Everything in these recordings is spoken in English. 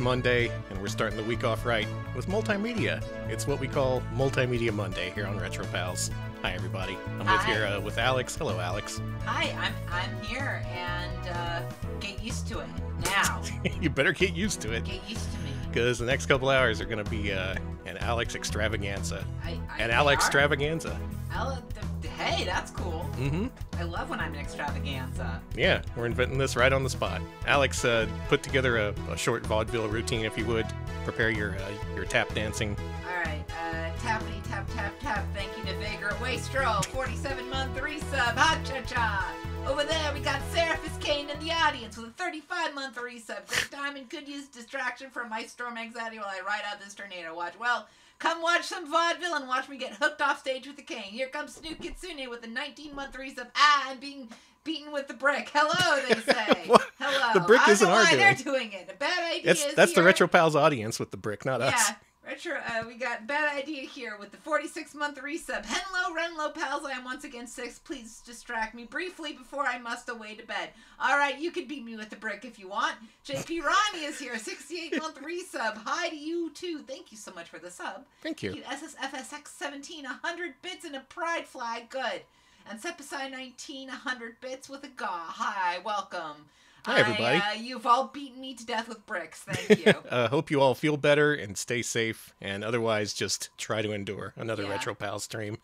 Monday, and we're starting the week off right with multimedia. It's what we call Multimedia Monday here on Retro Pals. Hi, everybody. I'm with Hi. here uh, with Alex. Hello, Alex. Hi, I'm I'm here and uh, get used to it now. you better get used to it, Get used to me. because the next couple hours are going to be uh, an Alex extravaganza. I, I An Alex extravaganza. Ale- th- hey, that's cool. Mm-hmm. I love when I'm an extravaganza. Yeah, we're inventing this right on the spot. Alex, uh, put together a, a short vaudeville routine, if you would. Prepare your uh, your tap dancing. All right, uh, tappity tap tap tap. Thank you to Vagrant Wastrel, 47 month resub. Ha cha cha. Over there, we got Seraphis Kane in the audience with a 35 month resub. Great Diamond could use distraction from my storm anxiety while I ride out this tornado. Watch. Well, come watch some vaudeville and watch me get hooked off stage with the king. Here comes Snoop Kitsune with a 19 month resub. Ah, I'm being beaten with the brick. Hello, they say. Hello. The brick I don't isn't know our why doing. they're doing it. A bad idea. That's is that's the. Retro Pals audience with the brick, not us. Uh, we got bad idea here with the 46 month resub. Henlo, Renlo, pals. I am once again six. Please distract me briefly before I must away to bed. All right, you can beat me with the brick if you want. JP Ronnie is here. 68 month resub. Hi to you too. Thank you so much for the sub. Thank you. Cute SSFSX 17, 100 bits and a pride flag. Good. And Sepasai 19, 100 bits with a gaw. Hi, welcome. Hi, everybody. I, uh, you've all beaten me to death with bricks. Thank you. Uh, hope you all feel better and stay safe, and otherwise just try to endure another Yeah. Stream.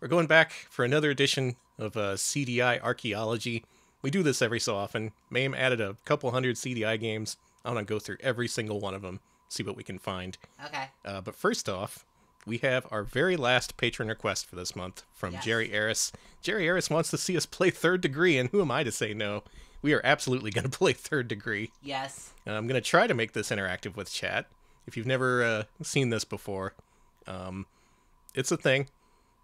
We're going back for another edition of uh, CDI Archaeology. We do this every so often. Mame added a couple hundred CDI games. I want to go through every single one of them, see what we can find. okay. Uh, but first off, we have our very last patron request for this month from Yes. Jerry Eris. Jerry Eris wants to see us play Third Degree, and who am I to say no? We are absolutely going to play Third Degree. Yes. Uh, I'm going to try to make this interactive with chat. If you've never uh, seen this before, um, it's a thing.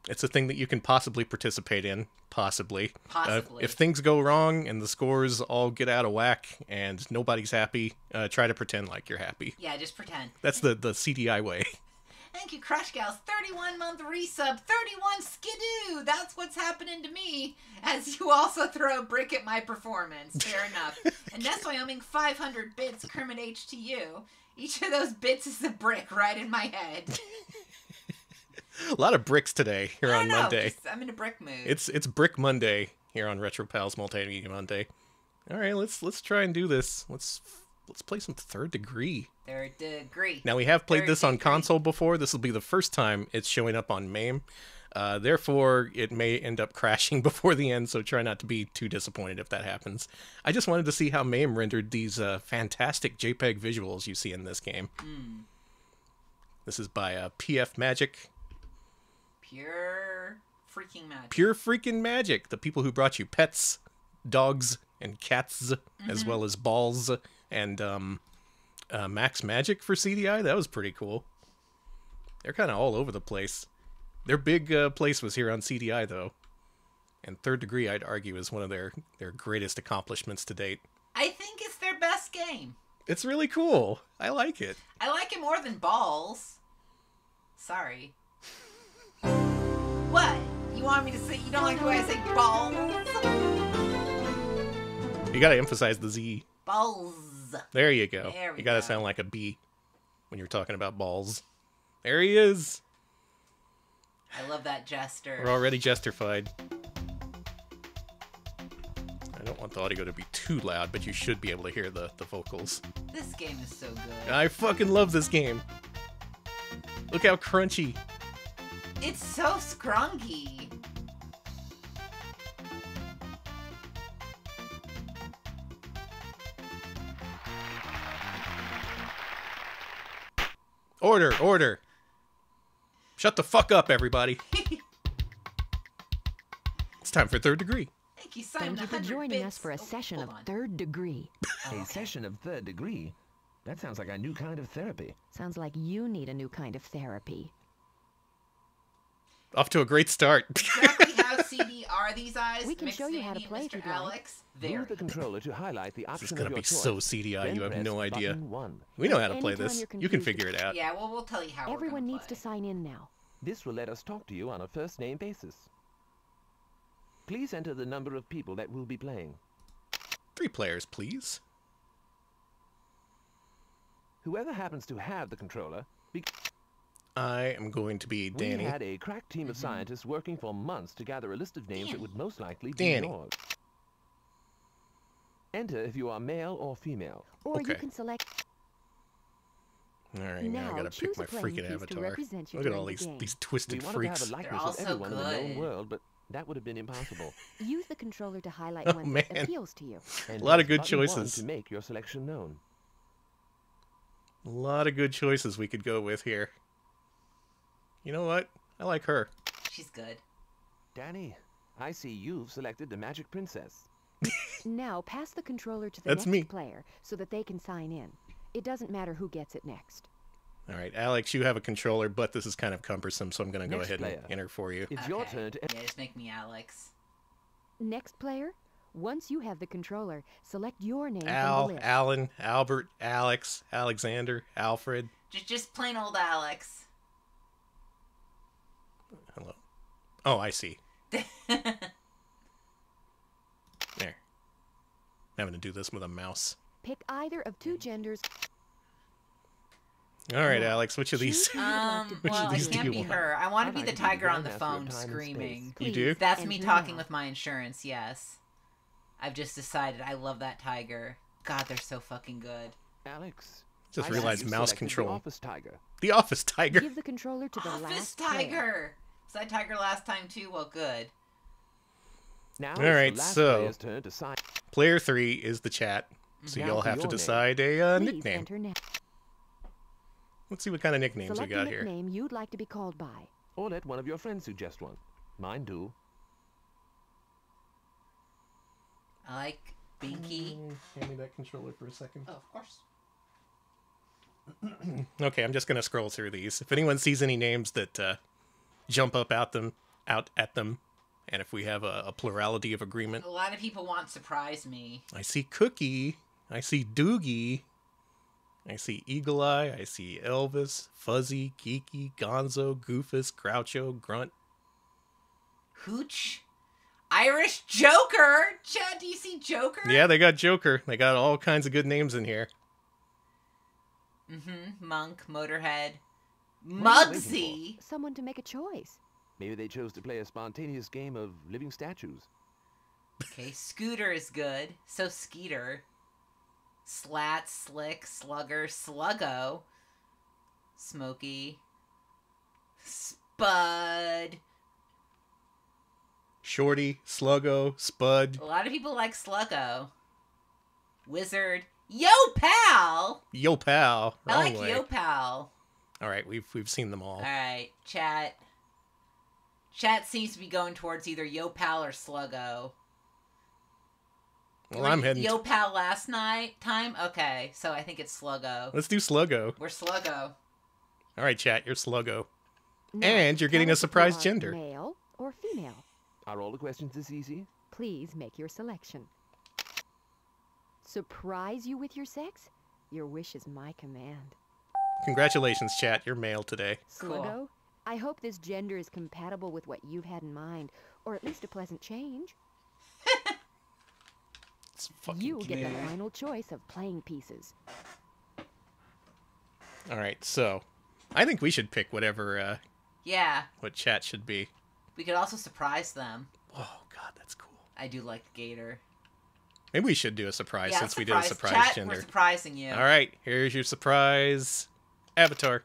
It's a thing that you can possibly participate in. Possibly. Uh, Possibly. if things go wrong and the scores all get out of whack and nobody's happy, uh, try to pretend like you're happy. Yeah, just pretend. That's the, the CDI way. Thank you, Crush Gals. 31 month resub. 31 skidoo. That's what's happening to me as you also throw a brick at my performance. Fair enough. And Nest Wyoming, 500 bits. Kermit H to you. Each of those bits is a brick right in my head. a lot of bricks today here on know, Monday. just- I'm in a brick mood. It's it's Brick Monday here on Retro Pals Multimedia Monday. All right, let's let's try and do this. Let's let's play some Third Degree. Third degree. Now we have played Third this on console before. This will be the first time it's showing up on MAME. Uh, therefore, it may end up crashing before the end, so try not to be too disappointed if that happens. I just wanted to see how MAME rendered these uh, fantastic JPEG visuals you see in this game. Hmm. This is by uh, PF Magic. Pure freaking magic. Pure freaking magic. The people who brought you Petz, Dogz, and Catz, as well as Ballz and um, uh, Max Magic for CDI. That was pretty cool. They're kind of all over the place. Their big uh, place was here on CDI, though. And Third Degree, I'd argue, is one of their, their greatest accomplishments to date. I think it's their best game. It's really cool. I like it. I like it more than balls. Sorry. What? You want me to say you don't like the way I say balls? You gotta emphasize the Z. Balls. There you go. There you gotta go. sound like a B when you're talking about balls. There he is. I love that jester. We're already jesterfied. I don't want the audio to be too loud, but you should be able to hear the, the vocals. This game is so good. I fucking love this game. Look how crunchy. It's so scrungy. Order, order. Shut the fuck up, everybody. It's time for third degree. Thank you, Simon. Thank you for joining bits. us for a Oh, session hold of third degree. A session of third degree? That sounds like a new kind of therapy. Sounds like you need a new kind of therapy. Off to a great start. Exactly how CD are these eyes? We can Mixed show you how to Vandy, play if Mr. you'd like. Alex. Move the controller to highlight the this is gonna your be so CDI. Then You have press no idea. button One. We know how to play Anytime this. you're can figure it out. Yeah, well, we'll tell you how Everyone we're gonna needs to sign in now. This will let us talk to you on a first name basis. Please enter the number of people that will be playing. Three players, please. Whoever happens to have the controller, be- I am going to be Danny. we had a crack team of scientists working for months to gather a list of names that would most likely be Danny. yours. Enter if you are male or female. Or you can select All right, now, Now, I gotta pick my freaking avatar. Look at all these game. these We twisted wanted to freaks. have a likeness all of so everyone in the known good. world, but that would have been impossible. use the controller to highlight Oh, one that appeals to you. And A lot of good choices. to make your selection known. A lot of good choices we could go with here. You know what? I like her. She's good. Danny, I see you've selected the Magic Princess. Now pass the controller to the That's next me. player so that they can sign in. It doesn't matter who gets it next. All right, Alex, you have a controller, but this is kind of cumbersome, so I'm gonna go ahead player. and enter for you. It's your turn to Yeah, just make me Alex. Next player, once you have the controller, select your name Al, from the list. Alan, Albert, Alex, Alexander, Alfred. Just just plain old Alex. Hello. Oh, I see. There. I'm having to do this with a mouse. Pick either of two genders. All right, Alex, which of these? choose who you'd like Um, Which be. of well, I these do can't you be want? her. I want to be the tiger on the phone Time and Space. screaming. You do? That's me talking with my insurance, yes. I've just decided I love that tiger. God, they're so fucking good. Alex. Just I see realized you mouse selected control. The office tiger. The Office Tiger. Give the controller to the Office last player. Tiger! Was I tiger last time too? Well, good. Now All it's right, the last so- player's turn to sign. Player three is the chat, so Now you'll for have to your name. decide a uh, Please nickname. enter now. Let's see what kind of nicknames Select we a got here. nickname you'd like to be called by. Or let one of your friends suggest one. Mine do. I like Binky. Mm, Hand me that controller for a second. Oh, of course. Okay, I'm just gonna scroll through these. If anyone sees any names that uh, jump up at them, out at them, and if we have a, a plurality of agreement, A lot of people want surprise me. I see Cookie, I see Doogie, I see Eagle Eye, I see Elvis, Fuzzy, Geeky, Gonzo, Goofus, Groucho, Grunt. Hooch. Irish Joker! Chad, do you see Joker? Yeah, they got Joker. They got all kinds of good names in here. Mm-hmm. Monk, Motorhead. Mugsy! Someone to make a choice. Maybe they chose to play a spontaneous game of living statues. Okay, Scooter is good. So Skeeter. Slat, Slick, Slugger, Sluggo. Smoky. Spud. Shorty, Sluggo, Spud, A lot of people like Sluggo. Wizard. Yo, pal! Yo Pal. I like way. Yo, pal. All right, we've we've seen them all. Alright, chat. Chat seems to be going towards either Yo, pal or Sluggo. Well, Were I'm you heading. Yo, pal last night time? Okay, so I think it's Sluggo. Let's do Sluggo. We're Sluggo. All right, chat, you're Sluggo. Now, And you're getting a us you surprise are gender. Male or female. Are all the questions this easy? Please make your selection. Surprise you with your sex? Your wish is my command. Congratulations, chat. You're male today. Cool. Sluggo, I hope this gender is compatible with what you've had in mind, or at least a pleasant change. It's fucking You get the final choice of playing pieces. All right, so I think we should pick whatever uh, Yeah, what chat should be. we could also surprise them. Oh God, that's cool. I do like Gator. Maybe we should do a surprise yeah, since we did a surprise Chat, gender. We're surprising you. All right, here's your surprise avatar.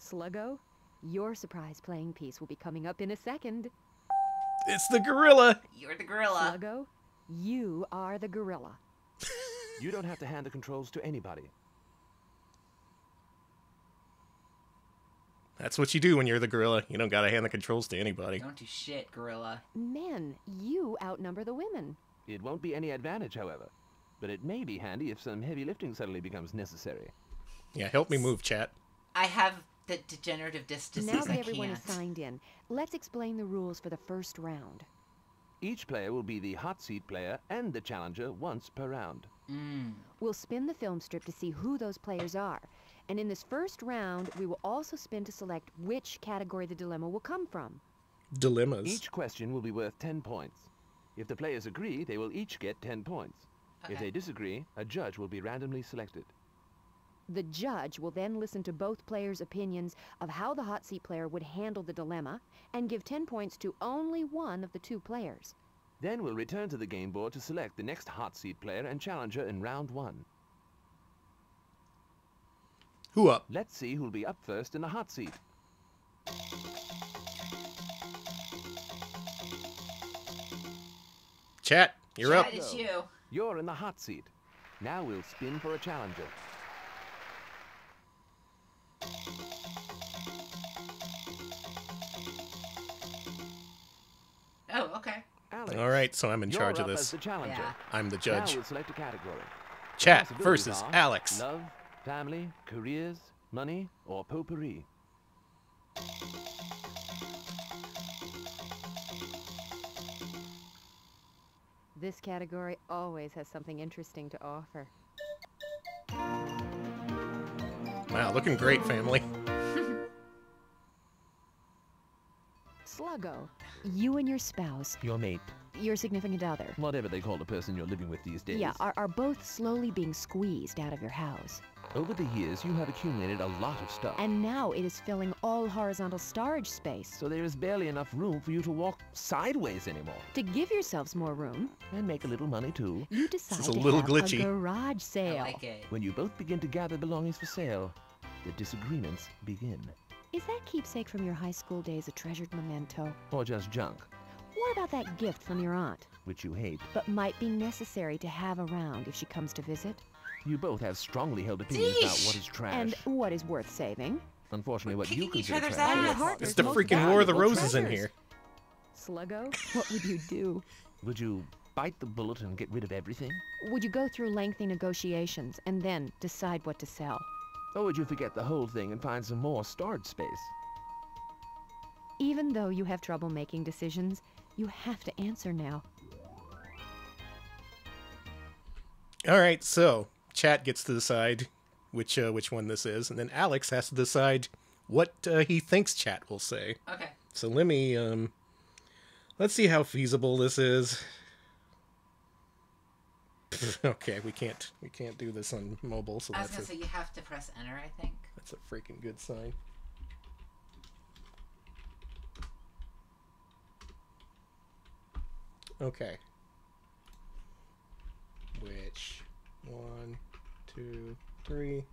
Sluggo, your surprise playing piece will be coming up in a second. It's the gorilla. You're the gorilla. Sluggo, you are the gorilla. You don't have to hand the controls to anybody. That's what you do when you're the gorilla. You don't gotta hand the controls to anybody. Don't do shit, gorilla. Men, you outnumber the women. It won't be any advantage, however. But it may be handy if some heavy lifting suddenly becomes necessary. Yeah, help me move, chat. I have the degenerative disc disease. now that I everyone can't. is signed in, let's explain the rules for the first round. Each player will be the hot seat player and the challenger once per round. Mm. We'll spin the film strip to see who those players are. And in this first round, we will also spin to select which category the dilemma will come from. Dilemmas. Each question will be worth 10 points. If the players agree, they will each get 10 points. If they disagree, a judge will be randomly selected. The judge will then listen to both players' opinions of how the hot seat player would handle the dilemma and give 10 points to only one of the two players. Then we'll return to the game board to select the next hot seat player and challenger in round one. Who up? Let's see who'll be up first in the hot seat. Chat, you're Chat, up. it's you. You're in the hot seat. Now we'll spin for a challenger. Alex, All right, so I'm in you're charge of this. the. Yeah. I'm the Now judge. we'll a category. Chat possibilities versus are Alex. Love, family, careers, money, or potpourri. This category always has something interesting to offer. Wow, looking great, family. Sluggo, you and your spouse, Your mate, your significant other, whatever they call the person you're living with these days. yeah, are, are both slowly being squeezed out of your house. Over the years, you have accumulated a lot of stuff. And now it is filling all horizontal storage space. so there is barely enough room for you to walk sideways anymore. To give yourselves more room, And make a little money too. you decide is a to little have glitchy. a garage I sale. like it. When you both begin to gather belongings for sale, the disagreements begin. Is that keepsake from your high school days a treasured memento? Or just junk, What about that gift from your aunt, which you hate. but might be necessary to have around if she comes to visit? You both have strongly held opinions about what is trash. And what is worth saving? Unfortunately, what you kicking each consider other's trash And ass. your It's partner's It's the freaking War of the valuable Roses in here. Sluggo, what would you do? Would you bite the bullet and get rid of everything? Would you go through lengthy negotiations and then decide what to sell? Or would you forget the whole thing and find some more storage space? Even though you have trouble making decisions, you have to answer now. All right, so chat gets to decide which uh, which one this is, and then Alex has to decide what uh, he thinks chat will say. Okay. So let me um, let's see how feasible this is. okay, we can't we can't do this on mobile, so I was that's gonna a, say you have to press enter. I think. that's a freaking good sign. Okay. Which one, two, three?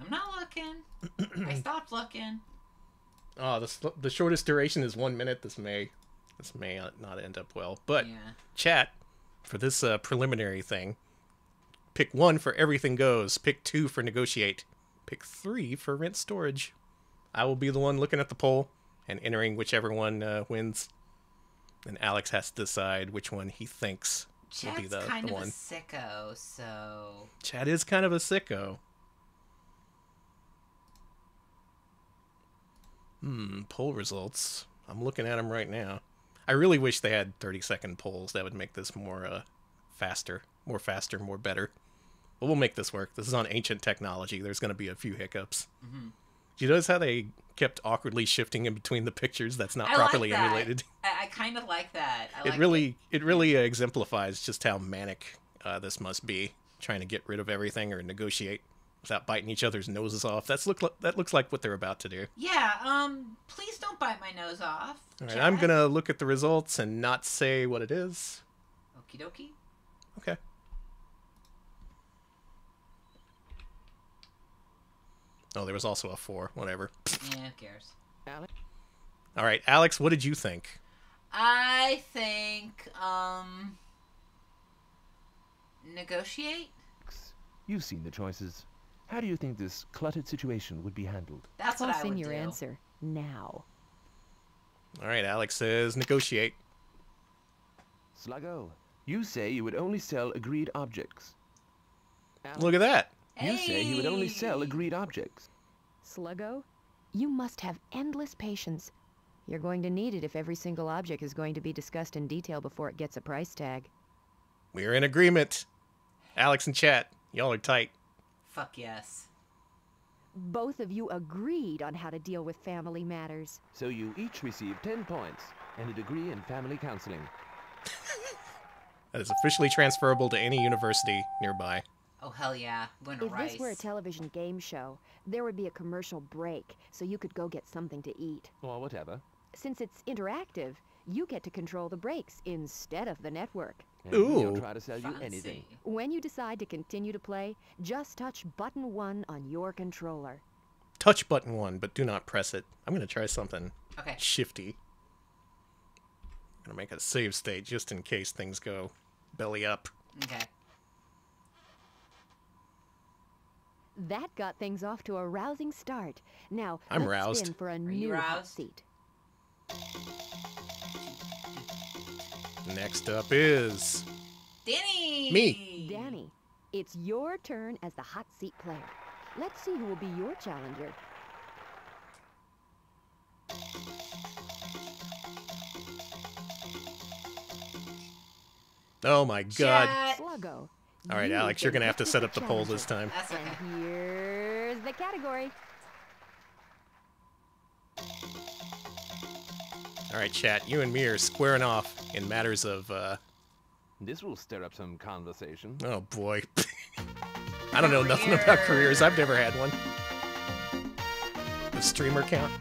I'm not looking. I stopped looking. Oh, the the shortest duration is one minute. This may this may not end up well, but Yeah. chat for this uh, preliminary thing. Pick one for everything goes. Pick two for negotiate. Pick three for rent storage. I will be the one looking at the poll and entering whichever one uh, wins. And Alex has to decide which one he thinks will be the, kind the of a one. sicko, so Chad is kind of a sicko. Hmm, poll results. I'm looking at them right now. I really wish they had 30 second polls. That would make this more uh, faster, more faster, more better. But we'll make this work. This is on ancient technology. There's going to be a few hiccups. Mm-hmm. Do you notice how they kept awkwardly shifting in between the pictures? That's not I properly like that. emulated. I, I kind of like that. I it like really it really uh, exemplifies just how manic uh, this must be trying to get rid of everything or negotiate without biting each other's noses off that's look li- that looks like what they're about to do Yeah. Um. Please don't bite my nose off. all right i'm gonna look at the results and not say what it is Okie dokie. okay oh there was also a four whatever Yeah. Who cares? Alex? all right alex what did you think I think um. Negotiate. You've seen the choices. How do you think this cluttered situation would be handled? That's what Toss I in would your do. answer now. all right alex says negotiate Sluggo, you say you would only sell agreed objects. Alex, look at that You say you would only sell agreed objects. Sluggo, you must have endless patience. You're going to need it if every single object is going to be discussed in detail before it gets a price tag. we're in agreement alex and chat y'all are tight Fuck yes. Both of you agreed on how to deal with family matters. So you each receive 10 points and a degree in family counseling. that is officially transferable to any university nearby Oh hell yeah, I'm going to If rice. this were a television game show, there would be a commercial break so you could go get something to eat. Or whatever. Since it's interactive, you get to control the breaks instead of the network. And we'll Ooh. try to sell you anything. When you decide to continue to play, just touch button 1 on your controller. Touch button one, but do not press it. I'm gonna try something Okay. shifty. I'm gonna make a save state just in case things go belly up. Okay. That got things off to a rousing start. Now, I'm let's roused. spin for a you new hot roused? seat. Next up is Danny. Me. Danny, it's your turn as the hot seat player. Let's see who will be your challenger. oh my god. Chat. Sluggo. All right, you've Alex, you're gonna have to set up the poll this time. That's okay. And here's the category. All right, chat. You and me are squaring off in matters of. uh This will stir up some conversation. Oh boy. I don't know nothing about careers. I've never had one. The streamer count.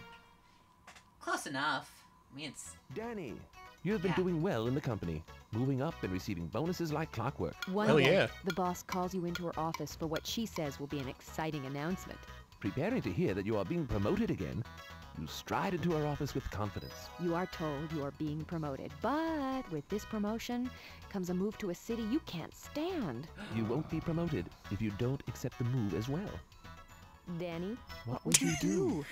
Close enough. I mean, it's Danny, you've been Yeah. doing well in the company, moving up and receiving bonuses like clockwork. One Hell day, yeah. the boss calls you into her office for what she says will be an exciting announcement. Preparing to hear that you are being promoted again, you stride into our office with confidence. You are told you are being promoted, but with this promotion comes a move to a city you can't stand. You won't be promoted if you don't accept the move as well. Danny, What would you do?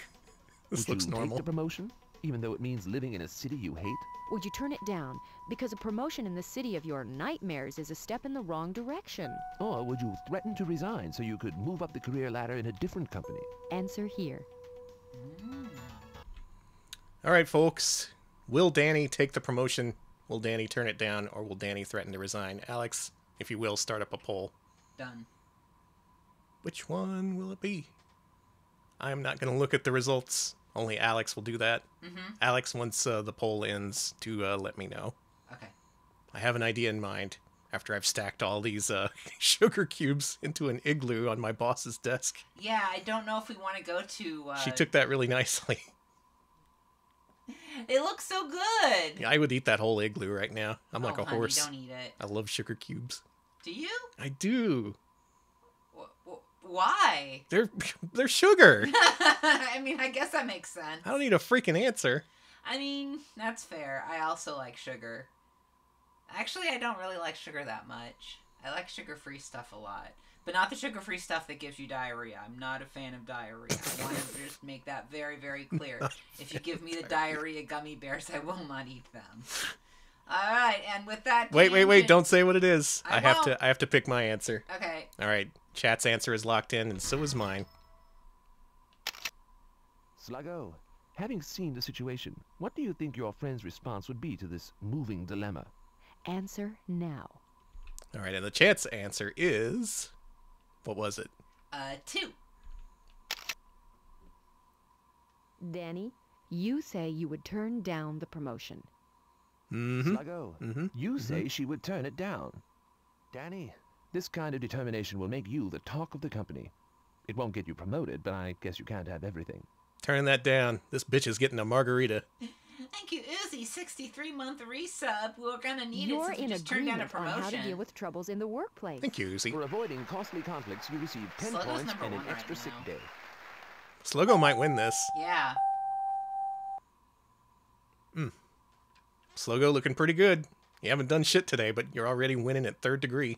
This would looks you normal. take the promotion, even though it means living in a city you hate? Would you turn it down? Because a promotion in the city of your nightmares is a step in the wrong direction. Or would you threaten to resign so you could move up the career ladder in a different company? Answer here. All right, folks. Will Danny take the promotion? Will Danny turn it down, or will Danny threaten to resign? Alex, if you will, start up a poll. done. Which one will it be? I'm not going to look at the results. Only Alex will do that. Mm-hmm. Alex, once uh, the poll ends, to uh, let me know. Okay. I have an idea in mind. After I've stacked all these uh, sugar cubes into an igloo on my boss's desk, Yeah, I don't know if we want to go to. Uh, she took that really nicely. It looks so good. I would eat that whole igloo right now. I'm like oh, a honey, horse. Don't eat it. I love sugar cubes. Do you? I do. Wh- wh- Why? They're they're sugar. I mean, I guess that makes sense. I don't need a freaking answer. I mean, that's fair. I also like sugar. Actually, I don't really like sugar that much. I like sugar-free stuff a lot, but not the sugar-free stuff that gives you diarrhea. I'm not a fan of diarrhea. I want to just make that very, very clear. If you give me the diarrhea gummy bears, I will not eat them. All right, and with that, Wait, wait, wait! Don't say what it is. I I, have to. I have to pick my answer. Okay, All right. Chat's answer is locked in, and so is mine. Sluggo, having seen the situation, what do you think your friend's response would be to this moving dilemma? Answer now. All right, and the chat's answer is, what was it? uh, two. Danny, you say you would turn down the promotion. Mm-hmm. Sluggo, Mhm, you say she would turn it down. Danny, this kind of determination will make you the talk of the company. It won't get you promoted, but I guess you can't have everything. Turn that down. This bitch is getting a margarita. Thank you, Uzi. 63 month resub. We're gonna need You're it since we in just turned down a agreement on how to deal with troubles in the workplace. Thank you, Uzi. For avoiding costly conflicts, you receive 10 Sluggo's points and an one right extra sick now. day. Sluggo might win this. Yeah. Hmm. Sluggo looking pretty good. You haven't done shit today, but you're already winning at third degree.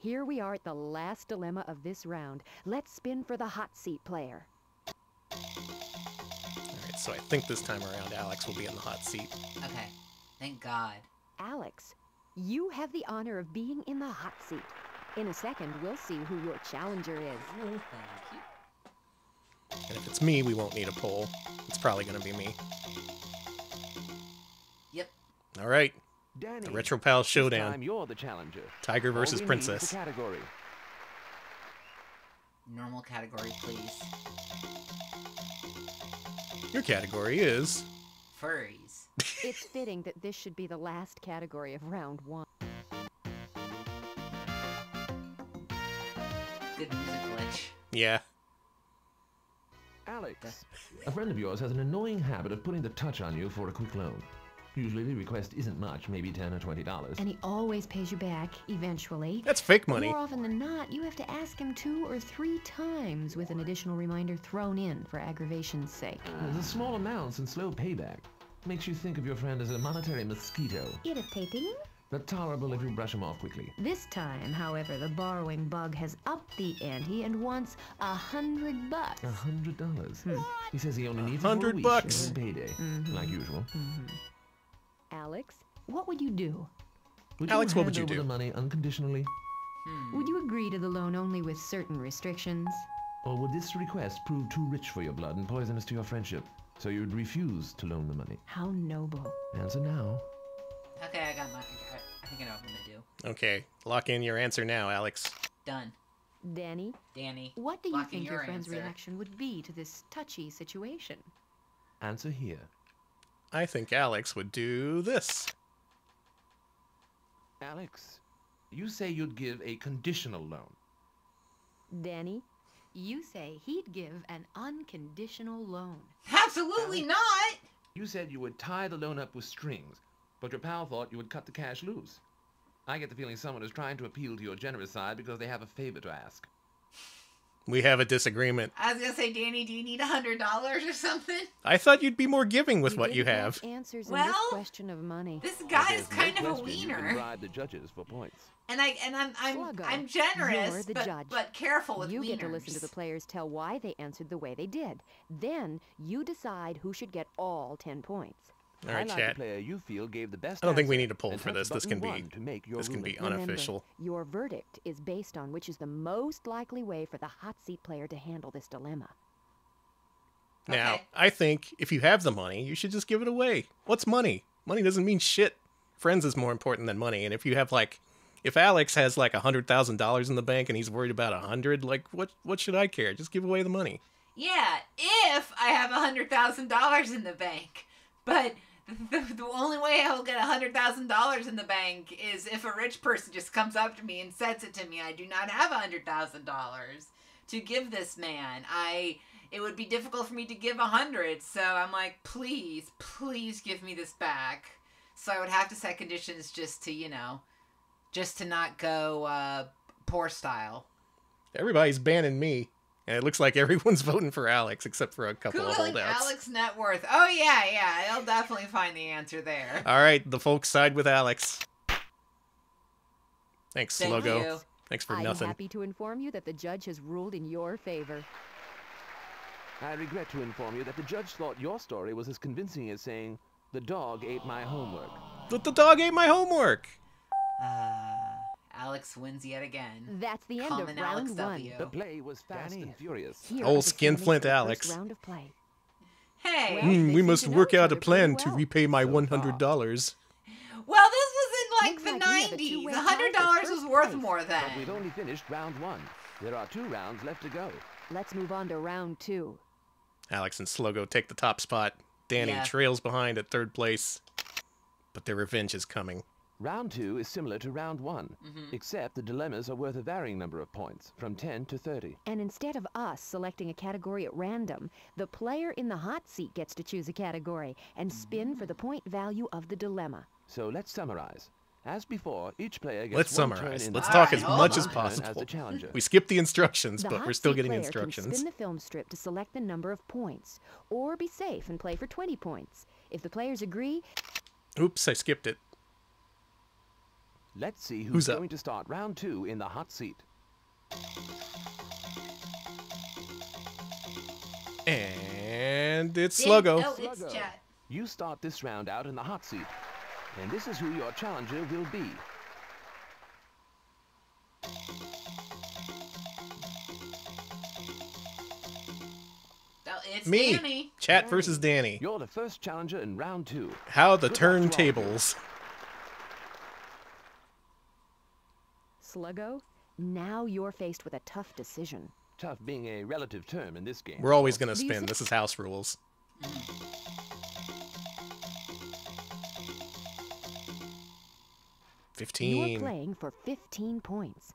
Here we are at the last dilemma of this round. Let's spin for the hot seat player. All right, so I think this time around Alex will be in the hot seat. Okay. Thank God. Alex, you have the honor of being in the hot seat. In a second, we'll see who your challenger is. Thank you. And if it's me, we won't need a poll. It's probably going to be me. Yep. All right, Danny, the Retro Pal this Showdown. time you're the challenger. Tiger versus we need Princess. the category. Normal category, please. Your category is furries. it's fitting that this should be the last category of round one. Good music glitch. Yeah. Alex, a friend of yours has an annoying habit of putting the touch on you for a quick loan. Usually the request isn't much, maybe 10 or 20 dollars. And he always pays you back, eventually. That's fake money. More often than not, you have to ask him two or three times with an additional reminder thrown in for aggravation's sake. Uh, there's a small amounts and slow payback. Makes you think of your friend as a monetary mosquito, Irritating? but tolerable if you brush him off quickly. This time, however, the borrowing bug has upped the ante and wants a hundred bucks. A hundred dollars. Hmm. He says he only needs a 100 week bucks. and then payday, mm-hmm. like usual. Mm-hmm. Alex, what would you do? Would Alex, you what would hand you over do? the money unconditionally, hmm. Would you agree to the loan only with certain restrictions? or would this request prove too rich for your blood and poisonous to your friendship, so you'd refuse to loan the money? How noble. Answer now. Okay, I got my. I, think I know what I'm gonna do. Okay. Lock in your answer now, Alex. Done. Danny, Danny. what do you think your your friend's answer. reaction would be to this touchy situation? Answer here. I think Alex would do this. Alex, you say you'd give a conditional loan. Danny, you say he'd give an unconditional loan. Absolutely not. You said you would tie the loan up with strings, but your pal thought you would cut the cash loose. I get the feeling someone is trying to appeal to your generous side because they have a favor to ask. We have a disagreement. I was gonna say, Danny, do you need a hundred dollars or something? I thought you'd be more giving with what you have. Answers in Well, this question of money. This guy There's is no kind of a question wiener, bribe the judges for points. and I and I'm I'm Sluggo, I'm generous, the but judge. but careful with you wieners. get to listen to the players tell why they answered the way they did. Then you decide who should get all 10 points. All right, chat. you feel gave the best I don't think we need a poll for this. This can be- to make your This can be unofficial. Remember, your verdict is based on which is the most likely way for the hot seat player to handle this dilemma. Now, Okay. I think if you have the money, you should just give it away. What's money? Money doesn't mean shit. Friends is more important than money. And if you have like, if Alex has like a hundred thousand dollars in the bank and he's worried about a hundred, like what? What should I care? Just give away the money. Yeah, if I have a hundred thousand dollars in the bank, but the, the only way I will get a hundred thousand dollars in the bank is if a rich person just comes up to me and says it to me. I do not have a hundred thousand dollars to give this man. I it would be difficult for me to give a hundred, so I'm like, please, please give me this back. So I would have to set conditions just to you know, just to not go uh, poor style. Everybody's banning me, and it looks like everyone's voting for Alex except for a couple of Googling holdouts. Alex net worth. Oh yeah, yeah. I'll definitely find the answer there. All right, the folks side with Alex. Thanks, Thank Logo. you. Thanks for I'm nothing. happy to inform you that the judge has ruled in your favor. I regret to inform you that the judge thought your story was as convincing as saying, the dog ate my homework. But the dog ate my homework. Uh, Alex wins yet again. That's the end Common of round Alex one. W. The play was fast and furious. Here Old are the skinflint standings for the Alex. Round of play. Hey. Well- hmm, they we must work out a other pretty plan to repay my one hundred dollars. Well, this was in like Looks the like we have a nineties. two-way A tie hundred for dollars first was worth place. more But we've only finished round one. There are two rounds left to go. Let's move on to round two. Alex and Sluggo take the top spot. Danny Yeah. trails behind at third place. But their revenge is coming. Round two is similar to round one, mm-hmm. except the dilemmas are worth a varying number of points, from 10 to 30. And instead of us selecting a category at random, the player in the hot seat gets to choose a category and spin for the point value of the dilemma. So let's summarize. As before, each player gets Let's one turn summarize. in Let's talk as much as possible. As challenger. We skipped the instructions, The but we're still seat getting player instructions. Can spin the film strip to select the number of points, or be safe and play for 20 points. If the players agree, Oops, I skipped it. Let's see who's, Who's going to start round two in the hot seat. And it's Did- Sluggo. Oh, it's Sluggo. chat. You start this round out in the hot seat. And this is who your challenger will be. It's Me. Danny. Chat versus Danny. You're the first challenger in round two. How the Good luck to all of you. turntables. Sluggo, now you're faced with a tough decision. Tough being a relative term in this game. We're always gonna spin. This is house rules. Fifteen. You're playing for 15 points.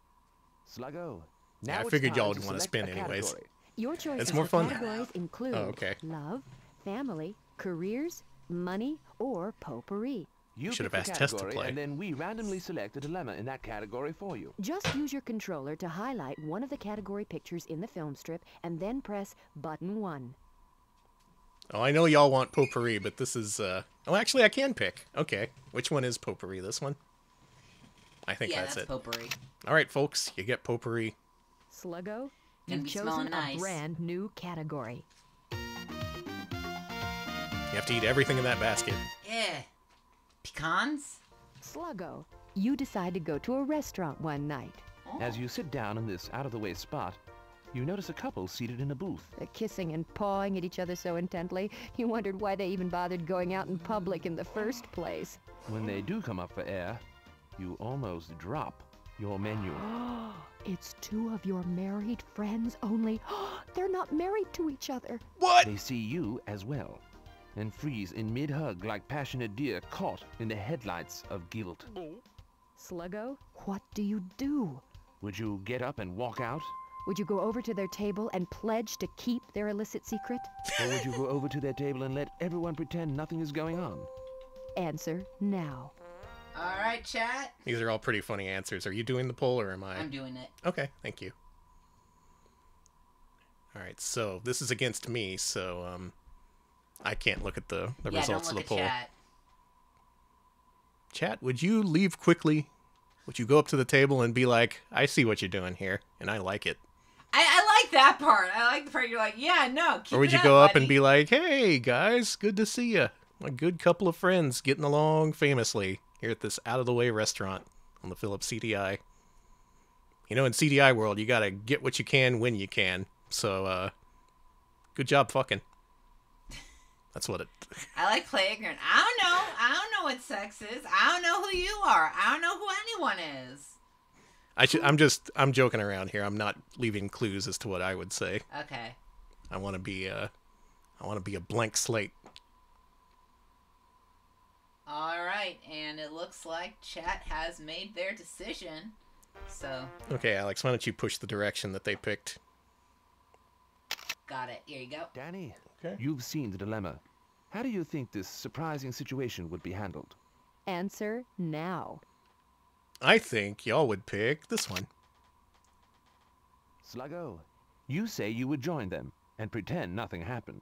Sluggo, Now Yeah, I figured y'all to would wanna spin a anyways. Your choices it's more fun. categories include Oh, okay. love, family, careers, money, or potpourri. You Should have the asked Tess to category, play. And then we randomly select a dilemma in that category for you. Just use your controller to highlight one of the category pictures in the film strip and then press button 1. Oh, I know y'all want potpourri, but this is. uh Oh, actually, I can pick. Okay, which one is potpourri? This one. I think yeah, that's, that's it. potpourri. All right, folks, you get potpourri. Sluggo, Gonna you've chosen smelling a nice. brand new category. You have to eat everything in that basket. Yeah. Pecans? Sluggo, you decide to go to a restaurant one night. Oh. As you sit down in this out-of-the-way spot, you notice a couple seated in a booth. Uh, kissing and pawing at each other so intently, you wondered why they even bothered going out in public in the first place. When they do come up for air, you almost drop your menu. It's two of your married friends, only they're not married to each other. What? They see you as well, and freeze in mid-hug like passionate deer caught in the headlights of guilt. Sluggo, what do you do? Would you get up and walk out? Would you go over to their table and pledge to keep their illicit secret? Or would you go over to their table and let everyone pretend nothing is going on? Answer now. All right, chat. These are all pretty funny answers. Are you doing the poll or am I? I'm doing it. Okay, thank you. All right, so this is against me, so um, I can't look at the, the yeah, results of the poll. chat. Chat, would you leave quickly? Would you go up to the table and be like, "I see what you're doing here, and I like it," I, I like that part. I like the part you're like, yeah, no. Keep or would you up, go up and be like, "Hey guys, good to see you. A good couple of friends getting along famously here at this out of the way restaurant on the Philips CDI." You know, in CDI world, you gotta get what you can when you can. So, uh, good job fucking. That's what it. I like play ignorant. I don't know. I don't know what sex is. I don't know who you are. I don't know who anyone is. I should. I'm just. I'm joking around here. I'm not leaving clues as to what I would say. Okay. I want to be. a. I want to be a blank slate. All right, and it looks like chat has made their decision. So, Okay, Alex. Why don't you push the direction that they picked? got it. Here you go. Danny, Okay. you've seen the dilemma. How do you think this surprising situation would be handled? Answer now. I think y'all would pick this one. Sluggo, you say you would join them and pretend nothing happened.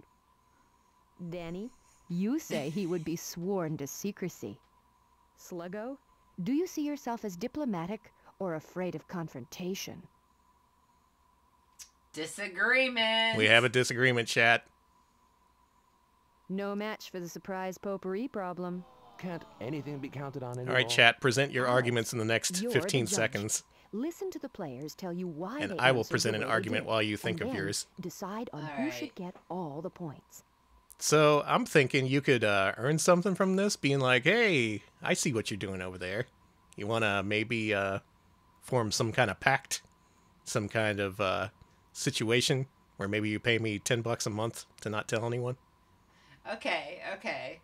Danny, you say he would be sworn to secrecy. Sluggo, do you see yourself as diplomatic or afraid of confrontation? Disagreement. We have a disagreement, chat. No match for the surprise potpourri problem. Can't anything be counted on anymore? All right, chat. Present your arguments in the next You're 15 judge. seconds, Listen to the players tell you why and they I will present an argument did, while you think and of yours. Decide on All who right. should get all the points. So I'm thinking you could uh, earn something from this, being like, "Hey, I see what you're doing over there. You want to maybe uh, form some kind of pact, some kind of uh, situation where maybe you pay me ten bucks a month to not tell anyone." Okay, okay.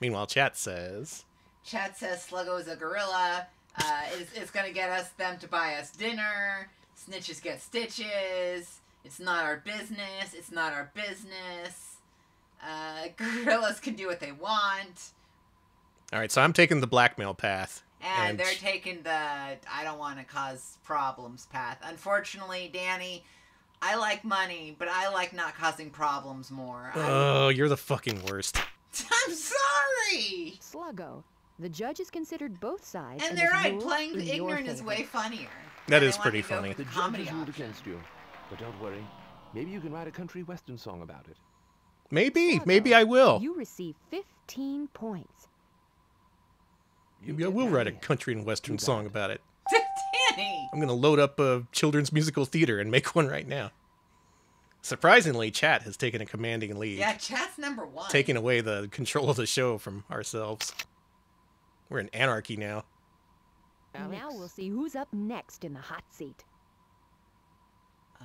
Meanwhile, chat says, Chat says Sluggo is a gorilla. Uh, it's, it's gonna get us them to buy us dinner. Snitches get stitches. It's not our business. It's not our business. Uh, gorillas can do what they want. "All right, so I'm taking the blackmail path." And, they're taking the I don't want to cause problems path. Unfortunately, Danny, I like money, but I like not causing problems more. I, Oh, you're the fucking worst. I'm sorry. Sluggo, the judges considered both sides. And and they're right. Playing the ignorant is way funnier. That And is pretty funny. The the comedy judges ruled against you. But don't worry. Maybe you can write a country western song about it. Maybe, Sluggo, maybe I will. You receive 15 points. Maybe I will write a country and western song about it. Danny. I'm gonna load up a children's musical theater and make one right now. Surprisingly, chat has taken a commanding lead, Yeah, chat's number one. taking away the control of the show from ourselves. We're in anarchy now. Now we'll see who's up next in the hot seat. Uh,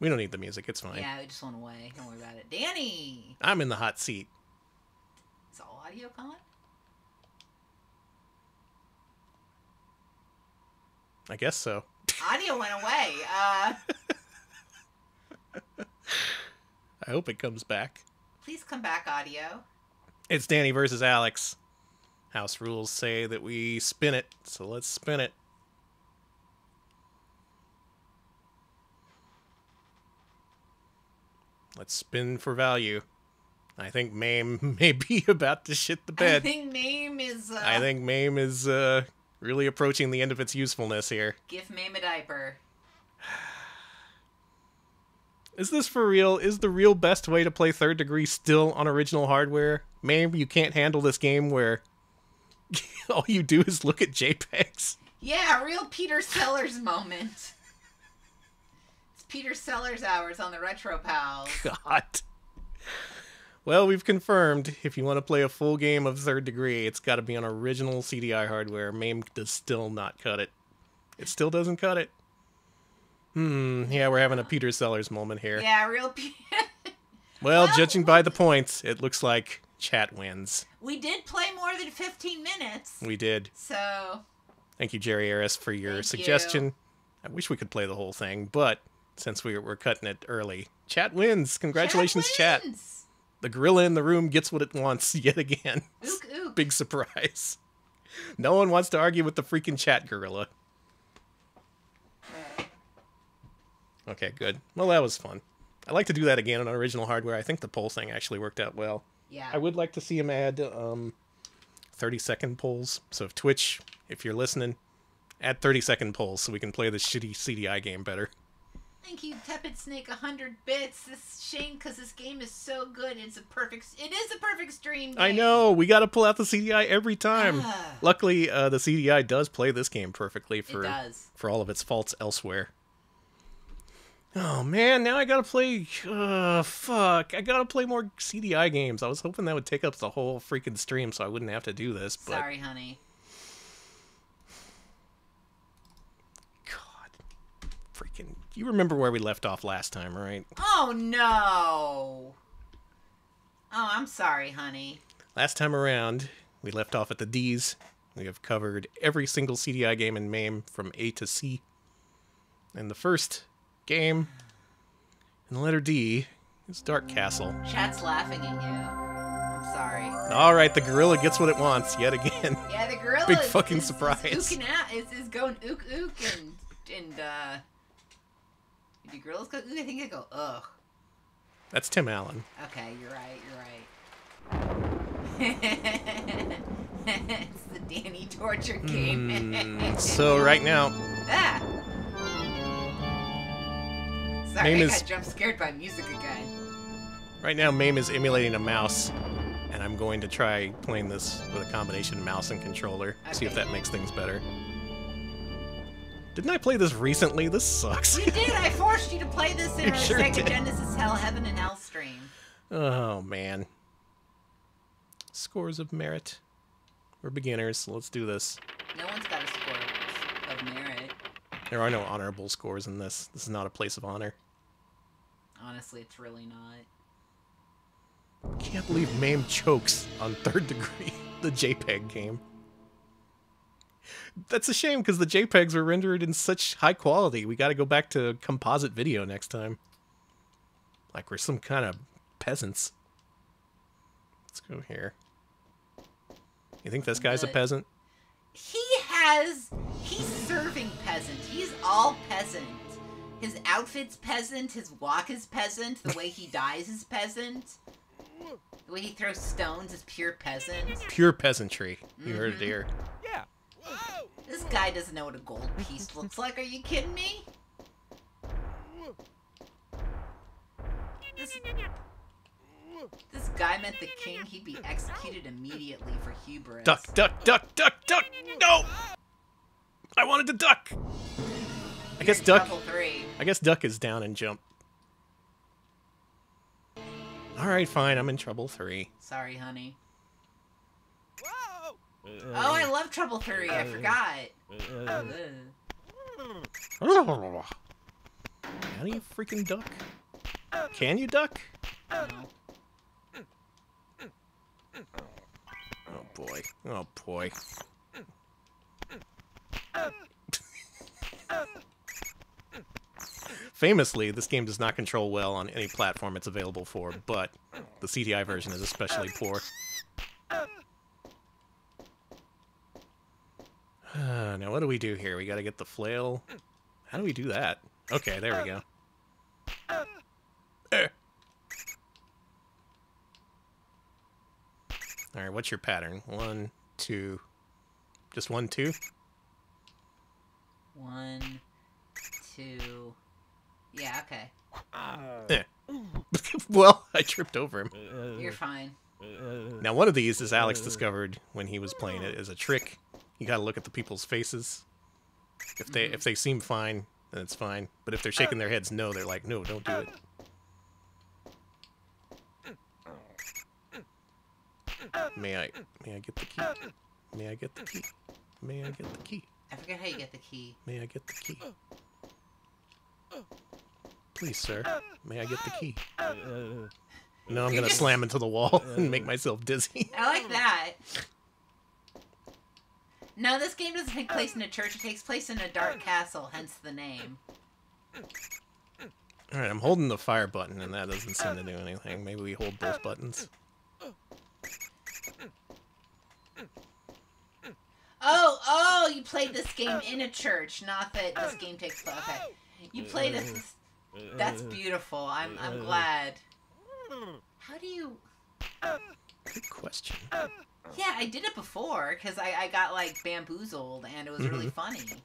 We don't need the music; it's fine. yeah, it just went away. Don't worry about it. Danny. I'm in the hot seat. It's all audio calling? I guess so. Audio went away. Uh, I hope it comes back. please come back, audio. It's Danny versus Alex. House rules say that we spin it, so let's spin it. Let's spin for value. I think Mame may be about to shit the bed. I think Mame is. Uh, I think Mame is uh, really approaching the end of its usefulness here. Give Mame a diaper. Is this for real? Is the real best way to play third degree still on original hardware? Mame, you can't handle this game where all you do is look at JPEGs. Yeah, real Peter Sellers moment. It's Peter Sellers hours on the Retro Pals. God. Well, we've confirmed if you want to play a full game of third degree, it's got to be on original CDI hardware. MAME does still not cut it. It still doesn't cut it. Hmm, yeah, we're having a Peter Sellers moment here. Yeah, real Peter. Well, Well, judging by the points, it looks like chat wins. we did play more than 15 minutes. We did. So, Thank you, Jerry Harris, for your Thank suggestion. I wish we could play the whole thing, but since we we're cutting it early, chat wins. Congratulations, chat. wins. The gorilla in the room gets what it wants yet again. Ook, ook. Big surprise. No one wants to argue with the freaking chat gorilla. Okay, good. Well, that was fun. I'd like to do that again on original hardware. I think the poll thing actually worked out well. Yeah. I would like to see him add um, 30 second polls. So if Twitch, if you're listening, add 30 second polls so we can play the shitty CDI game better. Thank you, Tepid Snake, 100 bits. This shame because this game is so good. It's a perfect. It is a perfect stream. Game. I know we got to pull out the CDI every time. Ah. Luckily, uh, the CDI does play this game perfectly for for all of its faults elsewhere. Oh man, now I gotta play. Uh, fuck, I gotta play more CDI games. I was hoping that would take up the whole freaking stream, so I wouldn't have to do this. But Sorry, honey. God, freaking, you remember where we left off last time, right? Oh no. Oh, I'm sorry, honey. Last time around, we left off at the D's. We have covered every single CDI game in MAME from A to C. And the first game in the letter D is Dark Castle. Chat's laughing at you. I'm sorry. All right, the gorilla gets what it wants yet again. Yeah, the gorilla. Big is- fucking is, surprise. Is, ooking out, is, is going ook ook and and uh. Do gorillas go ook? I think they go ugh. That's Tim Allen. Okay, you're right. You're right. it's the Danny torture game. Mm, so right now, ah. Sorry, Name I is- got jump scared by music again. right now, MAME is emulating a mouse, and I'm going to try playing this with a combination of mouse and controller. See if that makes things better. Didn't I play this recently? This sucks. We did. I forced you to play this in You a sure Sega did. Genesis Hell Heaven and Hell stream. Oh man. Scores of merit. We're beginners, so let's do this. No one's got a score of merit. There are no honorable scores in this. This is not a place of honor. Honestly, it's really not. Can't believe MAME chokes on third degree, the JPEG game. That's a shame because the JPEGs were rendered in such high quality. We got to go back to composite video next time. Like we're some kind of peasants. Let's go here. You think this guy's a peasant? He has. He's serving peasant. He's all peasant. His outfit's peasant. His walk is peasant. The way he dies is peasant. The way he throws stones is pure peasant. Pure peasantry. You heard it mm-hmm. here. Yeah. This guy doesn't know what a gold piece looks like. Are you kidding me? This, this guy meant the king. He'd be executed immediately for hubris. Duck, duck, duck, duck, duck! No! I wanted to duck! I You're guess in duck. trouble three. I guess duck is down and jump. Alright, fine, I'm in trouble three. Sorry, honey. Oh, I love Trouble Three. I forgot. Uh, Ugh. Can you freaking duck? Can you duck? No. Oh boy. Oh boy. Famously, this game does not control well on any platform it's available for, but the CDI version is especially poor. Uh, now, what do we do here? We gotta get the flail. How do we do that? Okay, there we go. Eh. Alright, what's your pattern? One, two. Just one, two? One, two. Yeah, okay. Eh. well, I tripped over him. You're fine. Now, one of these is Alex discovered when he was playing it as a trick. You gotta look at the people's faces. If they if they seem fine, then it's fine. But if they're shaking their heads no, they're like, no, don't do it. May I may I get the key? May I get the key? May I get the key? I forget how you get the key. May I get the key? Please, sir. May I get the key? No, I'm gonna slam into the wall and make myself dizzy. I like that. No, this game doesn't take place in a um, church. It takes place in a dark um, castle, hence the name. Um, Alright, I'm holding the fire button and that doesn't seem to do anything. Maybe we hold both buttons. Oh, oh, you played this game in a church, not that this game takes place. Okay. You played this. That's beautiful. I'm, I'm glad. How do you. Good question. Yeah, I did it before because I, I got like bamboozled and it was really mm-hmm. funny.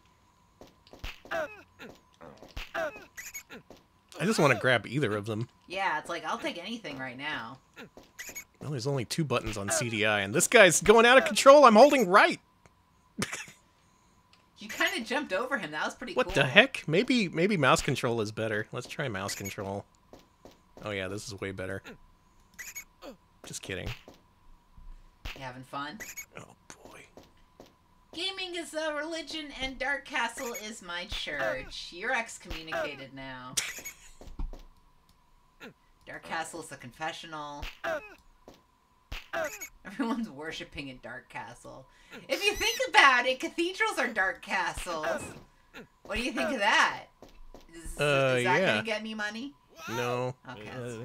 I just want to grab either of them. Yeah, it's like I'll take anything right now. Well, there's only two buttons on CDI, and this guy's going out of control. I'm holding right. You kind of jumped over him. That was pretty What cool. the heck? Maybe maybe mouse control is better. Let's try mouse control. Oh yeah, this is way better. Just kidding. You having fun? Oh boy. Gaming is a religion and Dark Castle is my church. You're excommunicated now. Dark Castle is a confessional. Everyone's worshiping in Dark Castle. If you think about it, cathedrals are dark castles. What do you think of that? Is, Uh, is that yeah. gonna get me money? No. Okay, that's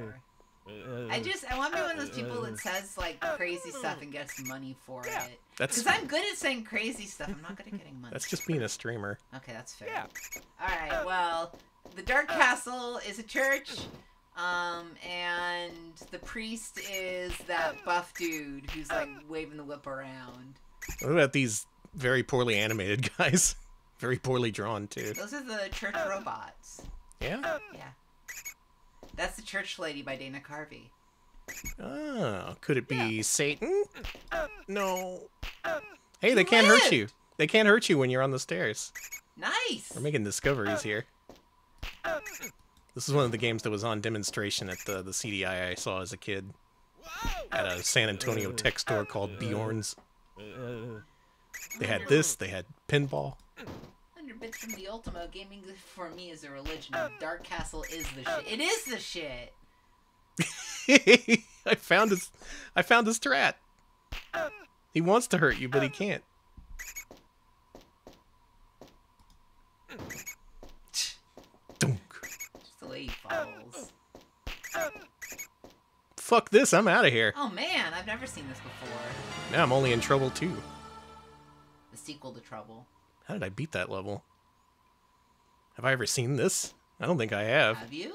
I uh, just I want to be one of those people that uh, says like uh, crazy stuff and gets money for Yeah. it. That's Because I'm good at saying crazy stuff. I'm not good at getting money. that's just being a streamer. Okay, that's fair. Yeah. All right. Well, the Dark Castle is a church, um, and the priest is that buff dude who's like waving the whip around. What about these very poorly animated guys? Very poorly drawn too. Those are the church robots. Yeah. Yeah. That's the church lady by Dana Carvey. Oh, could it be Satan? Uh, no. Uh, hey, they can't hurt you. They can't hurt you when you're on the stairs. Nice. We're making discoveries uh, here. This is one of the games that was on demonstration at the, the CDI I saw as a kid at a San Antonio tech store called Bjorn's. They had this, they had pinball. 100 bits from the Ultimo. Gaming for me is a religion. Dark Castle is the shit. It is the shit. I found his I found his strat. He wants to hurt you, but he can't. Dunk. Just the way he falls. Fuck this, I'm out of here. Oh man, I've never seen this before. Now I'm only in trouble too. The sequel to Trouble. How did I beat that level? Have I ever seen this? I don't think I have. Have you?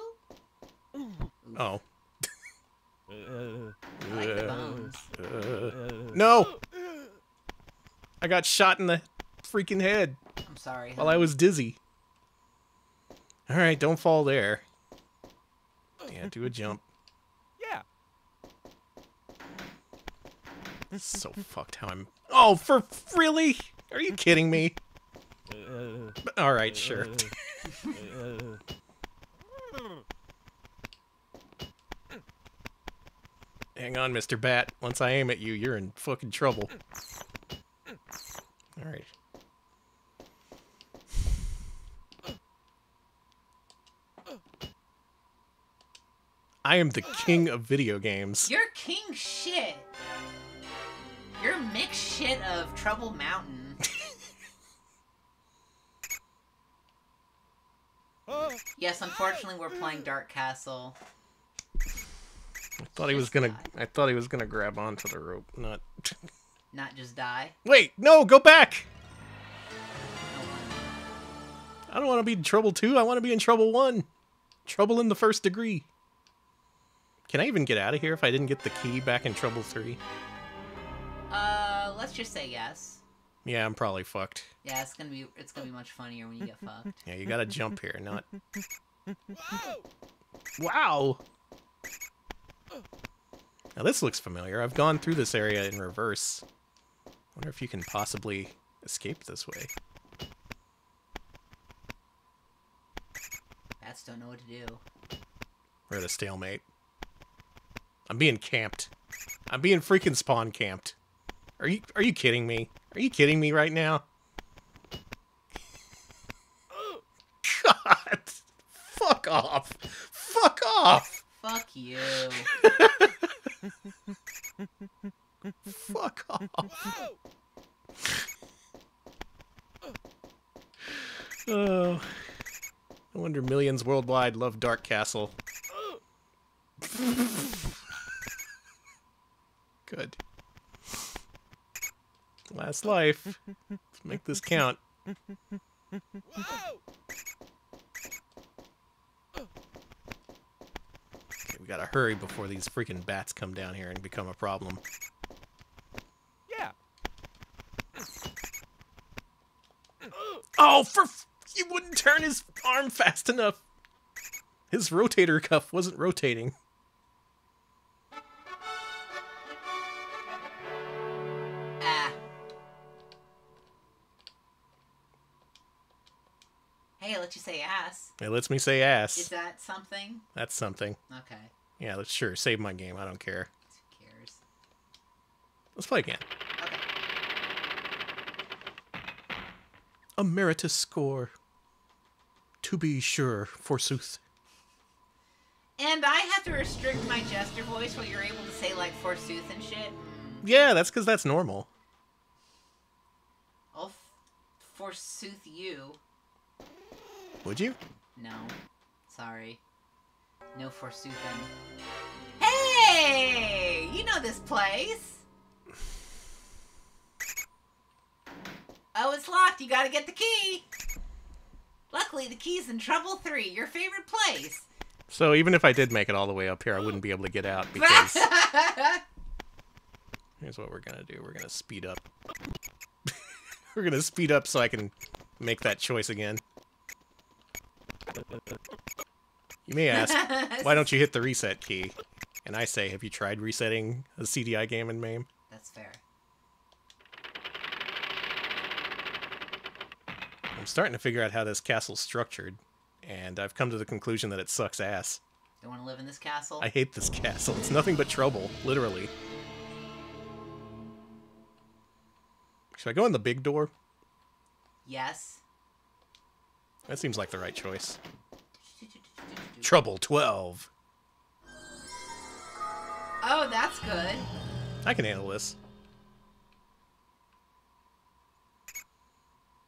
Oh. I like the bones. Uh, no! I got shot in the freaking head I'm sorry. while I was dizzy. Alright, don't fall there. Yeah, do a jump. Yeah. So fucked how I'm. Oh, for really? Are you kidding me? Alright, sure. Hang on, Mr. Bat. Once I aim at you, you're in fucking trouble. Alright. I am the king of video games. You're king shit. You're mixed shit of Trouble Mountain. Yes, unfortunately, we're playing Dark Castle. I thought he was gonna. I thought he was gonna grab onto the rope. Not. Not just die. Wait, no, go back. I don't want to be in trouble two. I want to be in trouble one. Trouble in the first degree. Can I even get out of here if I didn't get the key back in trouble three? Uh, let's just say yes. Yeah, I'm probably fucked. Yeah, it's gonna be it's gonna be much funnier when you get fucked. Yeah, you gotta jump here, not. Wow! Wow Now this looks familiar. I've gone through this area in reverse. Wonder if you can possibly escape this way. Bats don't know what to do. We're at a stalemate. I'm being camped. I'm being freaking spawn camped. Are you are you kidding me? Are you kidding me right now? God. Fuck off. Fuck off. Fuck you. Fuck off. Oh. No wonder millions worldwide love Dark Castle. Good. Life. Let's make this count. Okay, we gotta hurry before these freaking bats come down here and become a problem. Yeah. Oh, for f- he wouldn't turn his arm fast enough. His rotator cuff wasn't rotating. It lets me say ass. Is that something? That's something. Okay. Yeah, let's sure save my game. I don't care. Who cares? Let's play again. Okay. Emeritus score. To be sure, forsooth. And I have to restrict my jester voice while you're able to say like forsooth and shit. Yeah, that's because that's normal. I'll f- forsooth you. Would you? No. Sorry. No forsoothing. Hey! You know this place. Oh, it's locked. You gotta get the key. Luckily, the key's in Trouble 3, your favorite place. So even if I did make it all the way up here, I wouldn't be able to get out because here's what we're gonna do. We're gonna speed up. we're gonna speed up so I can make that choice again. You may ask, why don't you hit the reset key? And I say, have you tried resetting a CDI game in MAME? That's fair. I'm starting to figure out how this castle's structured, and I've come to the conclusion that it sucks ass. Don't want to live in this castle? I hate this castle. It's nothing but trouble, literally. Should I go in the big door? Yes. That seems like the right choice. Trouble 12. Oh, that's good. I can handle this.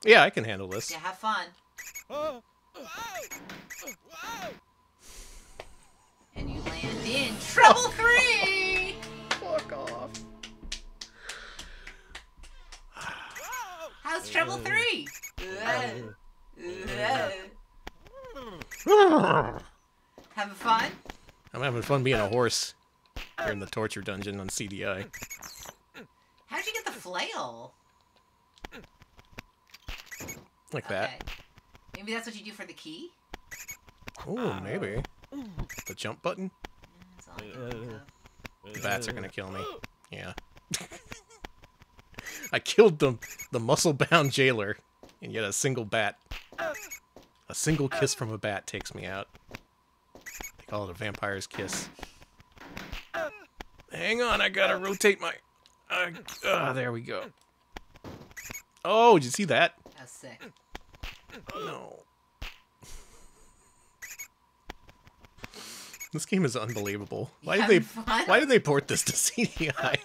Yeah, I can handle this. Yeah, have fun. And you land in Trouble 3! Fuck off. How's Trouble 3? Having fun? I'm having fun being a horse here in the torture dungeon on CDI. How'd you get the flail? Like that. Maybe that's what you do for the key? Oh, maybe. The jump button? That's all I can think of. The bats are gonna kill me. Yeah. I killed the, the muscle bound jailer, and yet a single bat. A single kiss from a bat takes me out. They call it a vampire's kiss. Hang on, I gotta rotate my. Uh, ah, there we go. Oh, did you see that? That's sick. No. This game is unbelievable. Why did they? fun? Why did they port this to CDI?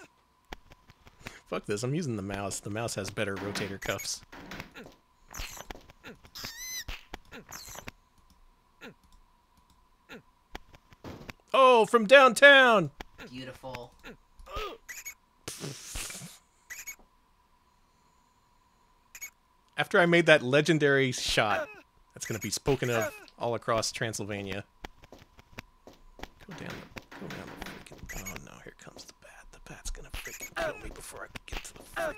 Fuck this! I'm using the mouse. The mouse has better rotator cuffs. From downtown. Beautiful. After I made that legendary shot, that's gonna be spoken of all across Transylvania. Go down the, go down the freaking. Oh no, here comes the bat. The bat's gonna freaking kill me before I can get to the freaking. Uh,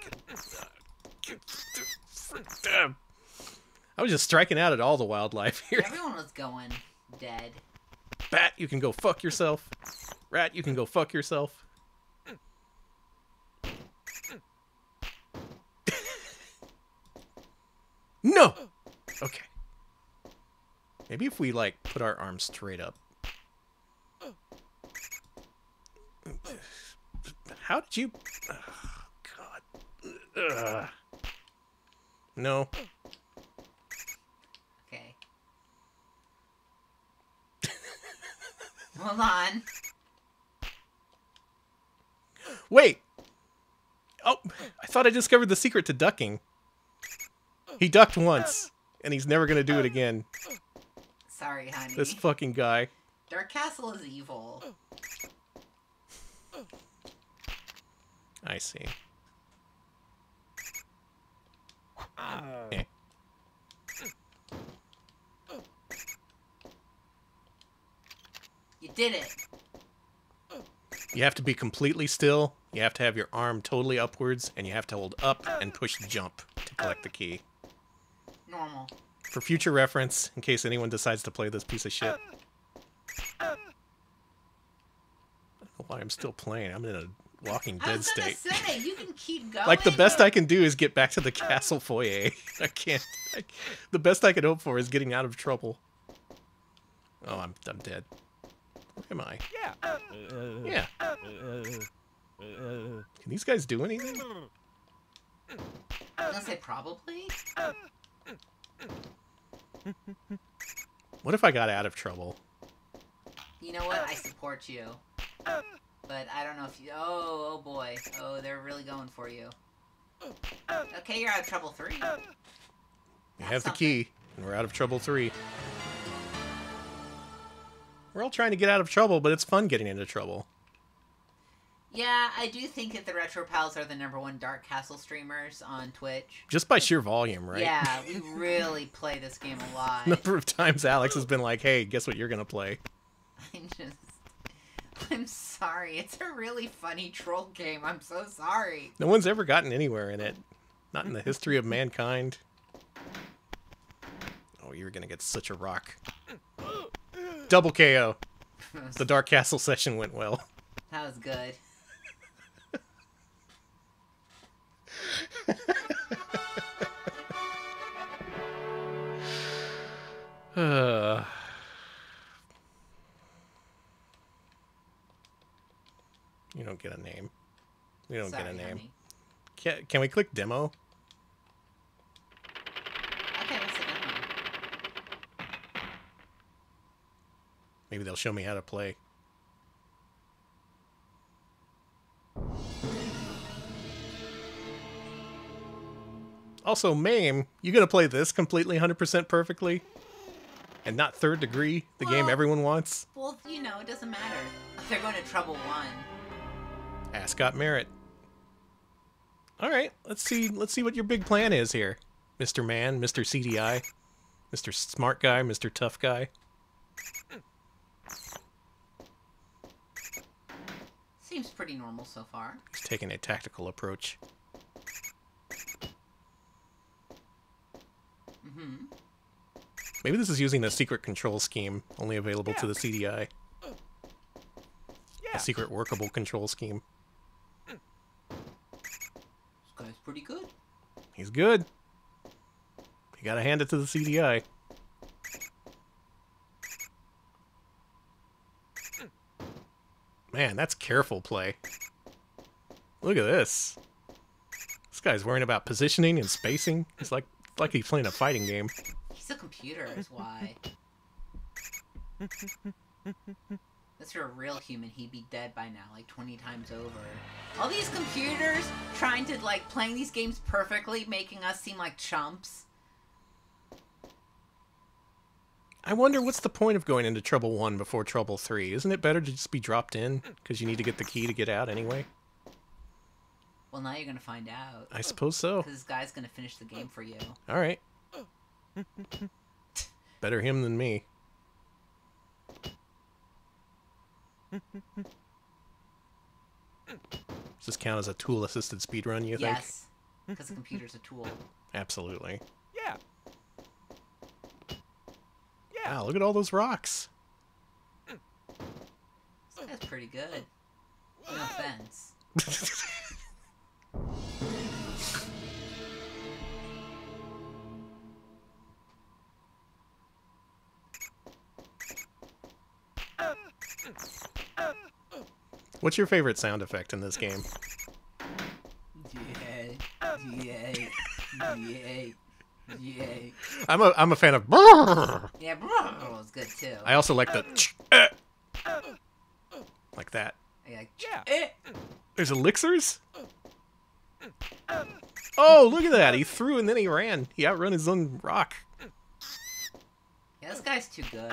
get to the frick- damn. I was just striking out at all the wildlife here. Everyone was going dead. Bat, you can go fuck yourself. Rat, you can go fuck yourself. no. Okay. Maybe if we like put our arms straight up. How did you? Oh, God. Ugh. No. Hold on. Wait. Oh, I thought I discovered the secret to ducking. He ducked once, and he's never gonna do it again. Sorry, honey. This fucking guy. Dark Castle is evil. I see. Eh. You did it. You have to be completely still. You have to have your arm totally upwards, and you have to hold up and push jump to collect the key. Normal. For future reference, in case anyone decides to play this piece of shit. I don't know why I'm still playing. I'm in a Walking Dead state. say you can keep going. Like the best I can do is get back to the castle foyer. I can't. I, the best I could hope for is getting out of trouble. Oh, I'm I'm dead. Where am I? Yeah. Yeah. Uh, Can these guys do anything? I was gonna say probably. What if I got out of trouble? You know what? I support you. But I don't know if you. Oh, oh boy. Oh, they're really going for you. Okay, you're out of trouble three. We That's have the key, and we're out of trouble three. We're all trying to get out of trouble, but it's fun getting into trouble. Yeah, I do think that the Retro Pals are the number one Dark Castle streamers on Twitch. Just by sheer volume, right? Yeah, we really play this game a lot. Number of times Alex has been like, hey, guess what you're going to play? I just. I'm sorry. It's a really funny troll game. I'm so sorry. No one's ever gotten anywhere in it. Not in the history of mankind. Oh, you're going to get such a rock. Double KO. The Dark Castle session went well. That was good. Uh, you don't get a name. You don't sorry, get a name. honey. Can, can we click demo? Okay, let's sit down. Maybe they'll show me how to play. Also, Mame, you gonna play this completely 100% perfectly? And not third degree, the game everyone wants? Well, you know, it doesn't matter. They're going to trouble one. Ascot Merit. Alright, let's see let's see what your big plan is here. Mr. Man, Mr. CDI, Mr. Smart Guy, Mr. Tough Guy. Seems pretty normal so far. He's taking a tactical approach. hmm Maybe this is using the secret control scheme, only available to the CDI. Yeah. A secret workable control scheme. This guy's pretty good. He's good. You gotta hand it to the CDI. Man, that's careful play. Look at this. This guy's worrying about positioning and spacing. It's like like he's playing a fighting game. He's a computer, is why. If you're a real human, he'd be dead by now, like 20 times over. All these computers trying to, like, playing these games perfectly, making us seem like chumps. I wonder what's the point of going into Trouble 1 before Trouble 3? Isn't it better to just be dropped in? Because you need to get the key to get out anyway? Well, now you're gonna find out. I suppose so. Because this guy's gonna finish the game for you. Alright. Better him than me. Does this count as a tool assisted speedrun, you think? Yes. Because the computer's a tool. Absolutely. Yeah. Yeah. Look at all those rocks. That's pretty good. No offense. What's your favorite sound effect in this game? Yay. Yay. Yay. Yay. I'm a I'm a fan of. I Yeah, was good too. I also like the eh, like that. I like, Yeah. eh. There's elixirs. Oh, look at that! He threw and then he ran. He outrun his own rock. Yeah, this guy's too good.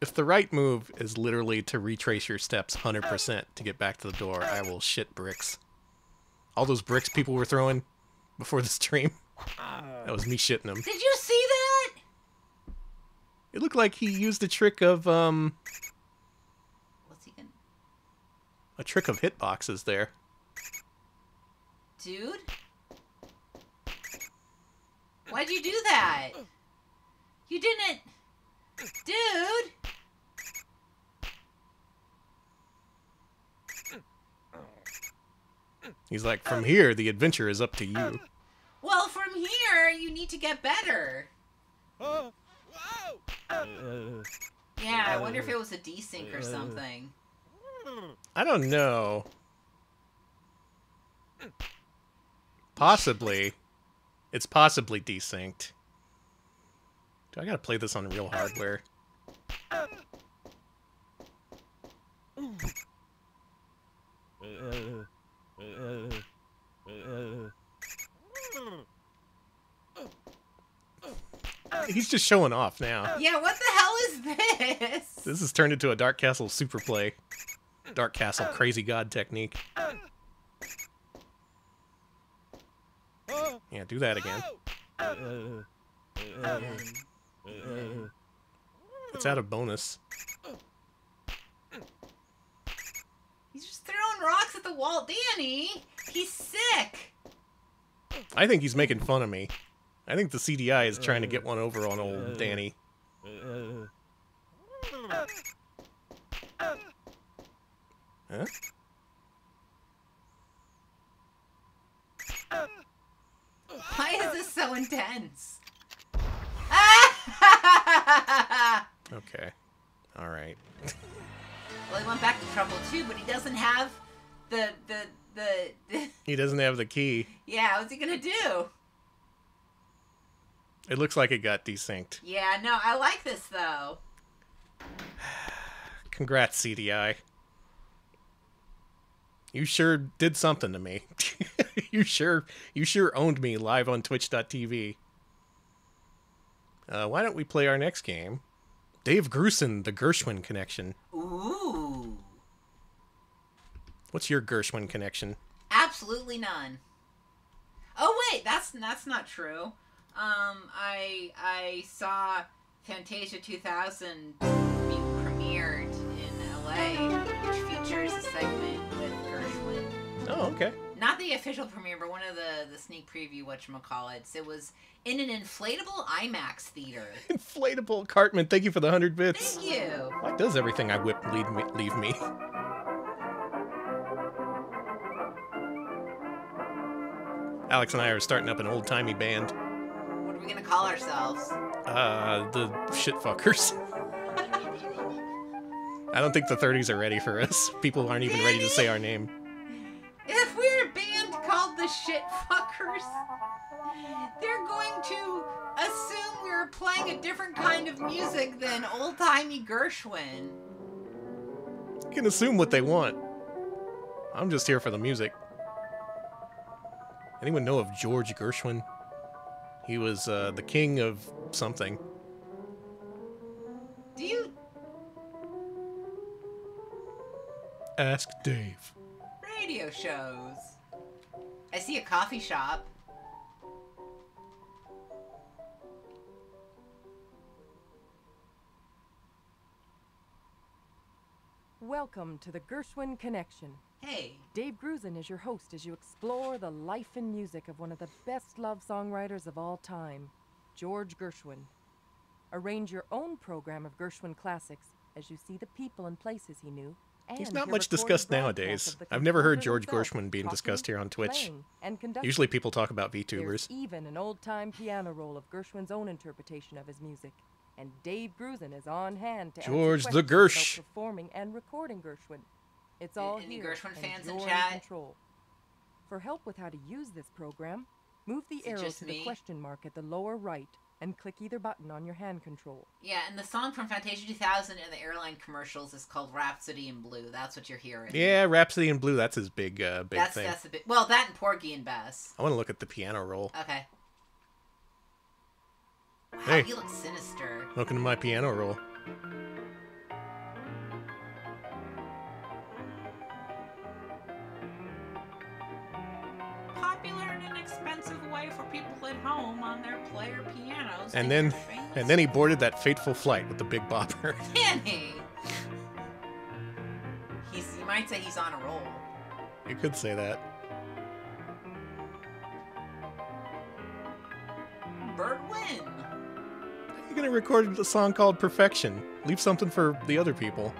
If the right move is literally to retrace your steps 100% to get back to the door, I will shit bricks. All those bricks people were throwing before the stream, that was me shitting them. Did you see that? It looked like he used a trick of um What's he gonna... a trick of hitboxes there. Dude? Why'd you do that? You didn't... Dude! He's like, from here, the adventure is up to you. Well, from here, you need to get better. Oh, wow. Uh, Yeah, I wonder if it was a desync or something. I don't know. Possibly. It's possibly desynced. Do I gotta play this on real hardware? uh, uh, uh, He's just showing off now. Yeah, what the hell is this? This has turned into a Dark Castle super play. Dark Castle crazy god technique. Yeah, do that again. It's out of bonus. He's just throwing rocks at the wall. Danny! He's sick! I think he's making fun of me. I think the CDI is trying to get one over on old Danny. uh, Huh? Why is this so intense? Okay. Alright. well, he went back to trouble too, but he doesn't have the the the. the He doesn't have the key. yeah, what's he gonna do? It looks like it got desynced. Yeah, no, I like this though. Congrats, CDI. You sure did something to me. you sure you sure owned me live on twitch.tv. Uh, why don't we play our next game? Dave Grusin, the Gershwin connection. Ooh, What's your Gershwin connection? absolutely none. Oh wait, that's that's not true. Um, I I saw Fantasia 2000 be premiered in LA, which features a segment with Gershwin. Oh, okay. Not the official premiere, but one of the the sneak preview whatchamacallits. It was in an inflatable IMAX theater. Inflatable Cartman, thank you for the 100 bits. Thank you. Why does everything I whip lead me, leave me? Alex and I are starting up an old timey band. What are we gonna call ourselves? Uh, the shitfuckers. I don't think the 30s are ready for us. People aren't even ready to say our name. If we're a band called the Shitfuckers, they're going to assume we're playing a different kind of music than old timey Gershwin. You can assume what they want. I'm just here for the music. Anyone know of George Gershwin? He was uh, the king of something. Do you Ask Dave. radio shows? I see a coffee shop. Welcome to the Gershwin Connection. Hey, Dave Grusin is your host as you explore the life and music of one of the best love songwriters of all time, George Gershwin. Arrange your own program of Gershwin classics as you see the people and places he knew. He's not much discussed nowadays. I've never heard George himself Gershwin being talking, discussed here on Twitch. and. Usually people talk about VTubers. There's even an old-time piano roll of Gershwin's own interpretation of his music. And Dave Grusin is on hand to George the questions about Gersh. performing and recording Gershwin. It's A- all any here, Gershwin and fans in chat? control. For help with how to use this program, move the arrow to me? the question mark at the lower right and click either button on your hand control. yeah, and the song from Fantasia 2000 and the airline commercials is called Rhapsody in Blue. That's what you're hearing. Yeah, Rhapsody in Blue. That's his big, uh, big that's thing. that's a bit. Well, that and Porgy and Bess. I want to look at the piano roll. Okay. Wow, Hey. he looks sinister. Looking at my piano roll. At home on their player pianos. And then, and then he boarded that fateful flight with the big bopper. Can he? He's. You might say he's on a roll. you could say that. Bird win. You're gonna record a song called Perfection. Leave something for the other people.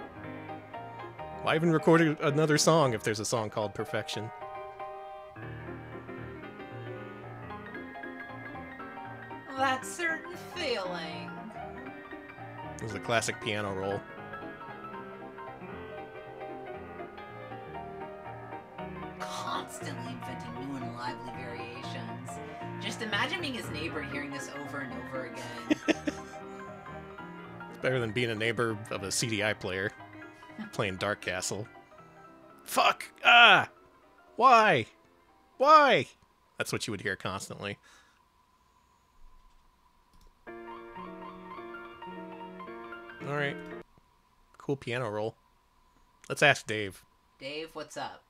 Why even record another song if there's a song called Perfection? That certain feeling. This is a classic piano roll. Constantly inventing new and lively variations. Just imagine being his neighbor hearing this over and over again. It's better than being a neighbor of a CDI player playing Dark Castle. Fuck! Ah! Why? Why? That's what you would hear constantly. Alright. Cool piano roll. Let's ask Dave. Dave, what's up?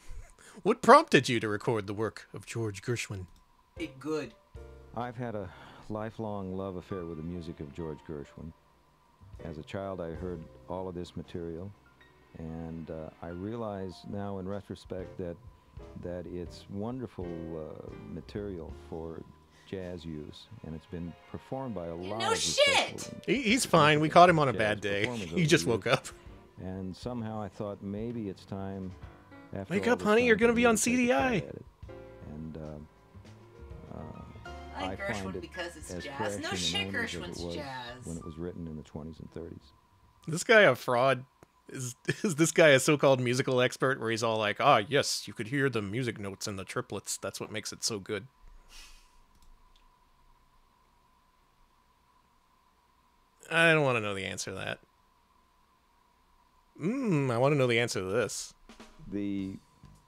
What prompted you to record the work of George Gershwin? It good. I've had a lifelong love affair with the music of George Gershwin. As a child, I heard all of this material, and uh, I realize now, in retrospect, that that it's wonderful uh, material for jazz use, and it's been performed by a lot No of shit! He, he's fine. We caught him on a bad day. He just woke years. up. And somehow I thought maybe it's time. After Wake up, honey, you're gonna be on to take a try CDI. And uh, uh, I like I find it because it's as jazz. No shit, memories it Gershwin's jazz. when it was written in the 20s and 30s. This guy a fraud? Is is this guy a so-called musical expert where he's all like, "Ah, yes, you could hear the music notes and the triplets. That's what makes it so good." I don't want to know the answer to that. Mmm, I want to know the answer to this. The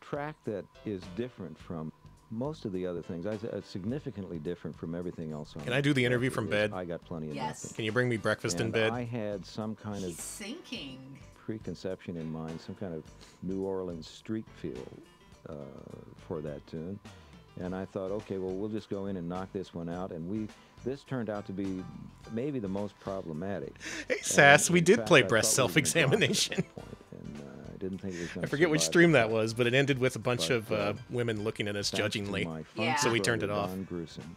track that is different from most of the other things, I, uh, significantly different from everything else on Can I do the interview from bed? I got plenty of Yes. nothing. Can you bring me breakfast in bed? I had some kind He's of sinking. preconception in mind, some kind of New Orleans street feel uh, for that tune. And I thought, okay, well, we'll just go in and knock this one out. And we, this turned out to be maybe the most problematic. Hey, Sass, we did fact, play I breast thought we were gonna drop it at self-examination. point, And uh, I didn't think it was I forget which stream that was, but it ended with a bunch But, of uh, uh, women looking at us judgingly. Yeah. So we turned it off. Don Gruesome.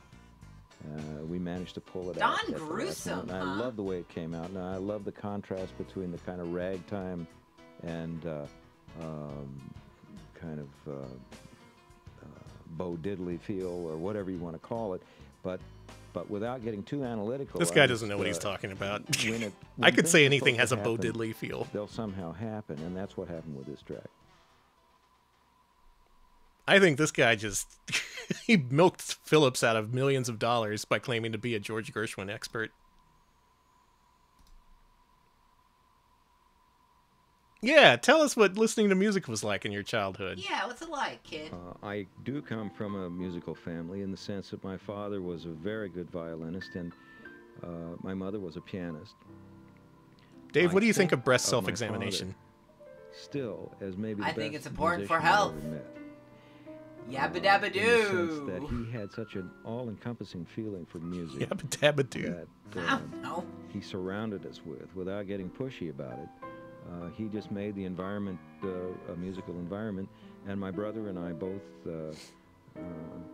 Uh, we managed to pull it Don out. Don the Gruesome, huh? I love the way it came out. Now I love the contrast between the kind of ragtime and uh, um, kind of Bo Diddley feel or whatever you want to call it, but but without getting too analytical. This guy just, doesn't know what he's uh, talking about. when it- I could say anything has a to Bo Diddley feel. They'll somehow happen, and that's what happened with this track. I think this guy just he milked Philips out of millions of dollars by claiming to be a George Gershwin expert. Yeah, tell us what listening to music was like in your childhood. Yeah, what's it like, kid? Uh, I do come from a musical family in the sense that my father was a very good violinist and uh, my mother was a pianist. Dave, I what do you think think of breast self-examination? Still, as maybe the I think it's important for health. ever met. Yabba dabba in the sense that he had such an all-encompassing feeling for music Yabba dabba doo. that I um, he surrounded us with without getting pushy about it. Uh, he just made the environment uh, a musical environment, and my brother and I both, uh, uh,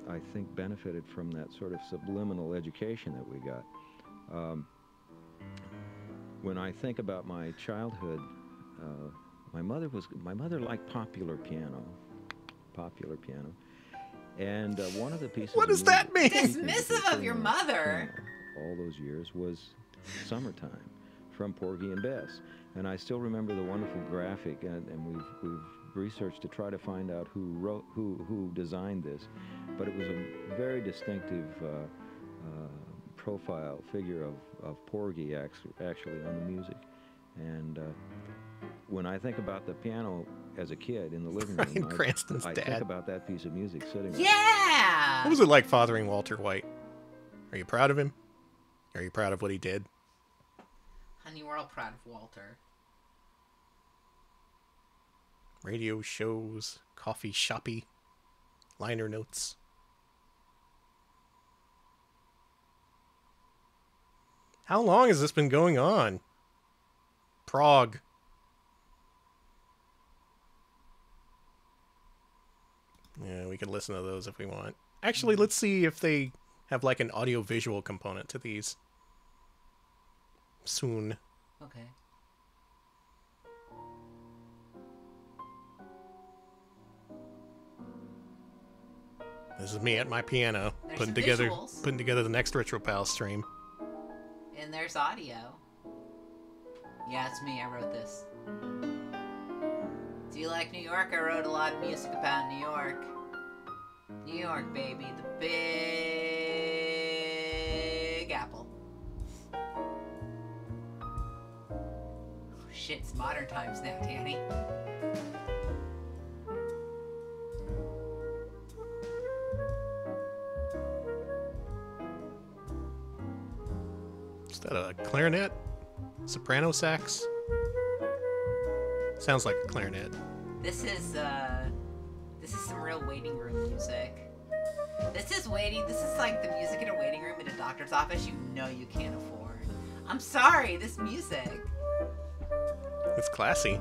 I think, benefited from that sort of subliminal education that we got. Um, when I think about my childhood, uh, my mother was my mother liked popular piano, popular piano, and uh, one of the pieces. What does that mean? Dismissive of your mother. piano All those years was "Summertime" from Porgy and Bess, and I still remember the wonderful graphic, and, and we've we've researched to try to find out who wrote who who designed this, but it was a very distinctive. Uh, uh, profile figure of, of Porgy actually, actually on the music. And uh, when I think about the piano as a kid in the living room, Bryan I, Cranston's I dad. think about that piece of music sitting there. Yeah. What was it like fathering Walter White? Are you proud of him? Are you proud of what he did? Honey, we're all proud of Walter. Radio shows, coffee shoppy, liner notes. How long has this been going on? Prague. Yeah, we can listen to those if we want. Actually, hmm. let's see if they have like an audio visual component to these. Soon. Okay. This is me at my piano, There's putting together visuals. putting together the next Retro Pal stream. And there's audio. Yeah, it's me. I wrote this. Do you like New York? I wrote a lot of music about New York. New York, baby. The Big shit, it's modern times now, Danny. Is that a clarinet? Soprano sax? Sounds like a clarinet. This is, uh. This is some real waiting room music. This is waiting. This is like the music in a waiting room in a doctor's office you know you can't afford. I'm sorry, this music. It's classy.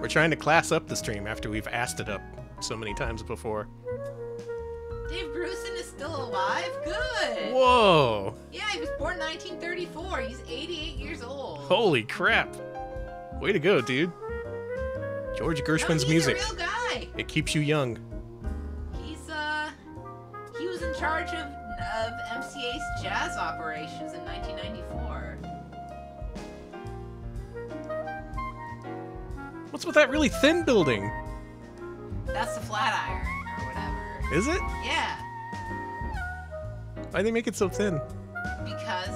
We're trying to class up the stream after we've asked it up so many times before. Dave Grusin is still alive? Good! Whoa! Yeah, he was born 1934. He's 88 years old. Holy crap! Way to go, dude. George Gershwin's he's music. a real guy. It keeps you young. He's, uh. He was in charge of, of MCA's jazz operations in 1994. What's with that really thin building? That's the Flatiron, or whatever. Is it? Yeah, Why they make it so thin? because.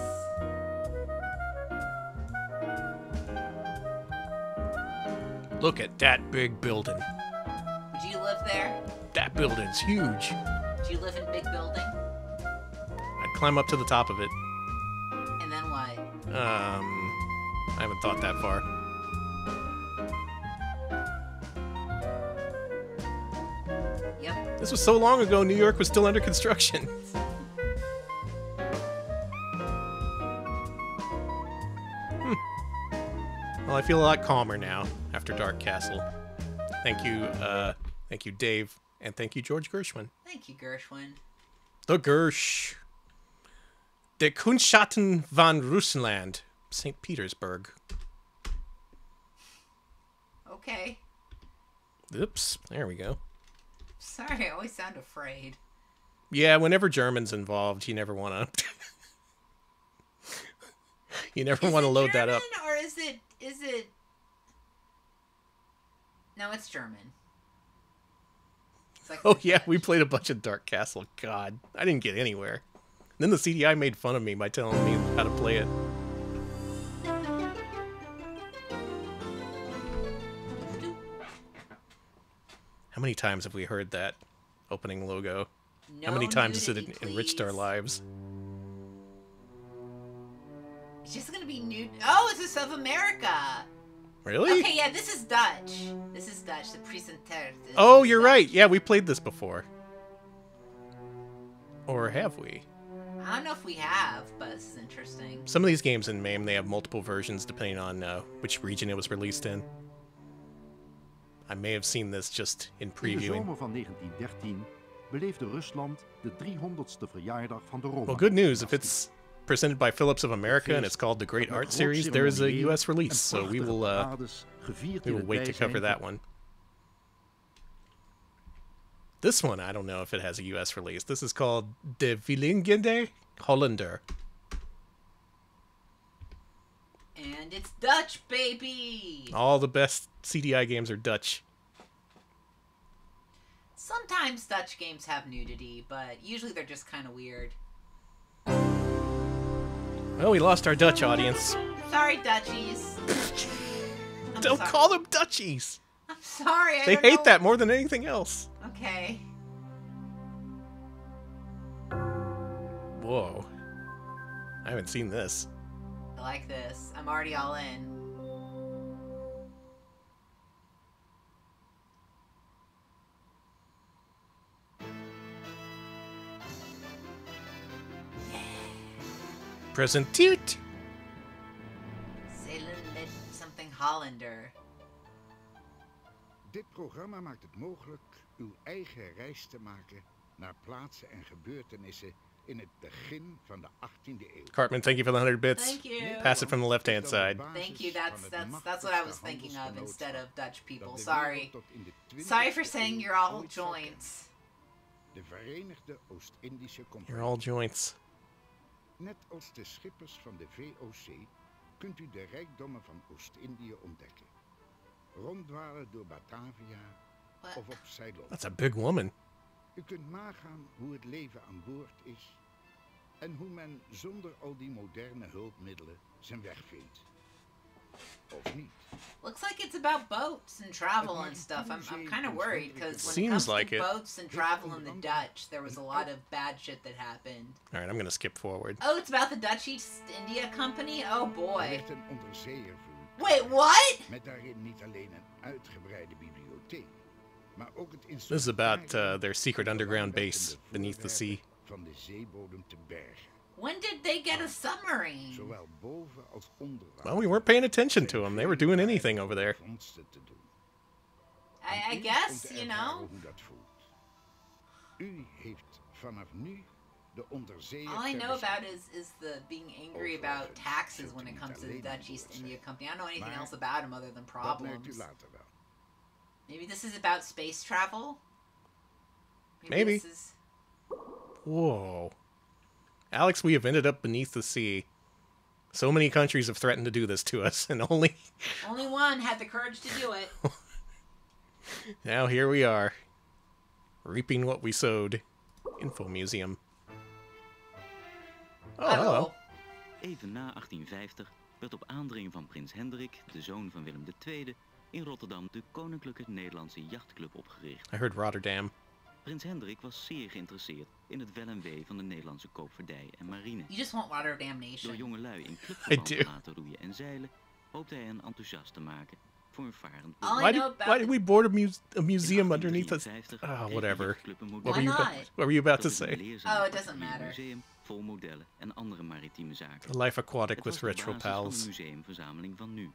Look at that big building. Do you live there? That building's huge. Do you live in big building? I'd climb up to the top of it. And then what? Um, I haven't thought that far. This was so long ago, New York was still under construction. Hmm. Well, I feel a lot calmer now after Dark Castle. Thank you, uh, thank you, Dave, and thank you, George Gershwin. Thank you, Gershwin. The Gersh. Der Kunstschatten van Russenland, St. Petersburg. Okay. Oops, there we go. Sorry, I always sound afraid. Yeah, whenever German's involved, you never want to. you never want to load that up. Or is it is it No, it's German. It's like Oh yeah, we played a bunch of Dark Castle. God, I didn't get anywhere. then the CDI made fun of me by telling me how to play it. How many times have we heard that opening logo? No How many times has it en- enriched our lives? It's just gonna be nude. Oh, it's a South America. Really? Okay, yeah, this is Dutch. This is Dutch. The presenter. Oh, you're Dutch. right. Yeah, we played this before. Or have we? I don't know if we have, but this is interesting. Some of these games in MAME, they have multiple versions depending on uh, which region it was released in. I may have seen this just in In de previewing. zomer van 1913 beleefde Rusland de 300ste verjaardag van de Roma. Well, good news. If it's presented by Philips of America and it's called the Great Art Series, there is a U.S. release, so we will uh, we will wait to cover that one. This one, I don't know if it has a U.S. release. This is called De Vliegende Hollander. And it's Dutch, baby. All the best CDI games are Dutch. Sometimes Dutch games have nudity, but usually they're just kind of weird. Well, we lost our Dutch audience. Sorry, Dutchies. Don't sorry. call them Dutchies. I'm sorry. I They hate know- that more than anything else. Okay. Whoa. I haven't seen this. I like this. I'm already all in. Present toot. Zeeland met something Hollander. Dit programma maakt het mogelijk uw eigen reis te maken naar plaatsen en gebeurtenissen in het begin van de 18e eeuw. Cartman, thank you for the 100 bits. Thank you. Pass it from the left hand Is dan de side. Thank you. That's that's that's what I was thinking of instead of Dutch people. Sorry. wereld tot in de 20e Sorry for saying eeuw you're all ooit zal kennen. joints. De Verenigde Oost-Indische You're all joints. Net als de schippers van de VOC kunt u de rijkdommen van Oost-Indië ontdekken. Ronddwalen door Batavia What? of op Ceylon. That's a big woman. U kunt nagaan hoe het leven aan boord is en hoe men zonder al die moderne hulpmiddelen zijn weg vindt. Of niet. Looks like it's about boats and travel and stuff. I'm, I'm kind of worried because when Seems it comes like to it. boats and travel in the Dutch, there was a lot of bad shit that happened. All right, I'm going to skip forward. Oh, it's about the Dutch East India Company? Oh Er boy. werd een onderzeeër verwoed. Wait, what? Met daarin niet alleen een uitgebreide bibliotheek, maar ook het This is about uh, their secret underground base beneath the sea. voorwerpen Van de zeebodem te bergen, When did they get a submarine? zowel boven als onder water. Well, we weren't paying attention to them. They were doing anything over there. Vondsten te doen. I, I guess, you know. Hoe dat voelt. U heeft vanaf nu de onderzeeër All I know about is is the being angry about taxes when it comes to the Dutch East India. Company. I don't know anything else about them other than Dat merkt u problems. Later wel. Maybe this is about space travel. Maybe. This is... Whoa. Alex, we have ended up beneath the sea. So many countries have threatened to do this to us, and only Only one had the courage to do it. now here we are, reaping what we sowed. Info Museum. Oh, hello. Even na 1850 werd op aandringen van prins Hendrik, de zoon van Willem II, in Rotterdam de Koninklijke Nederlandse Jachtclub opgericht. I heard Rotterdam. Prins Hendrik was zeer geïnteresseerd in het wel en wee van de Nederlandse koopvaardij en marine. You just want Rotterdam Door Nation. jongelui in clubverband I te do. laten roeien en zeilen, hoopte hij hen enthousiast te maken voor een varend Why did, why did we board a, muse, a museum In underneath us? 1853 Ah, kreeg de whatever. What were, you Why about, not? what were you about to say? Oh, it doesn't matter. museum vol modellen en andere maritieme zaken. Life Aquatic Het with Retro Pals. de museumverzameling van nu.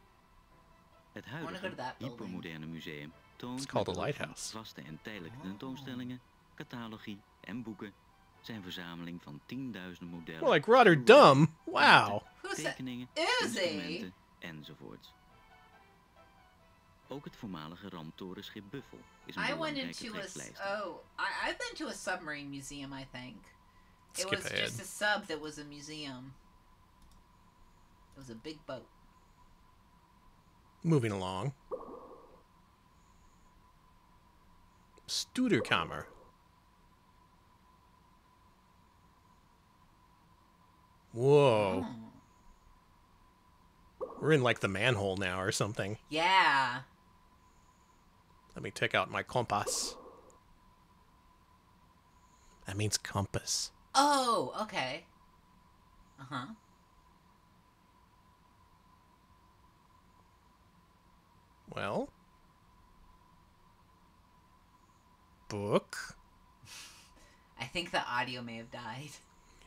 Het huidige, hypermoderne museum toont It's called met a behulp van lighthouse. vaste en tijdelijke tentoonstellingen, catalogie en boeken zijn verzameling van tienduizenden modellen. More like Rotterdam. Wow. Tekeningen, instrumenten enzovoorts. Ook het voormalige ramptorenschip Buffel is een I went belangrijke into a. s- trekpleister. Oh, I, I've been to a submarine museum. I think it Skip was ahead. just a sub that was a museum. It was a big boat. Moving along. Studerkamer. Whoa. We're in like the manhole now or something. Yeah. Let me take out my compass. That means compass. Oh, okay. Uh Well. Book. I think the audio may have died.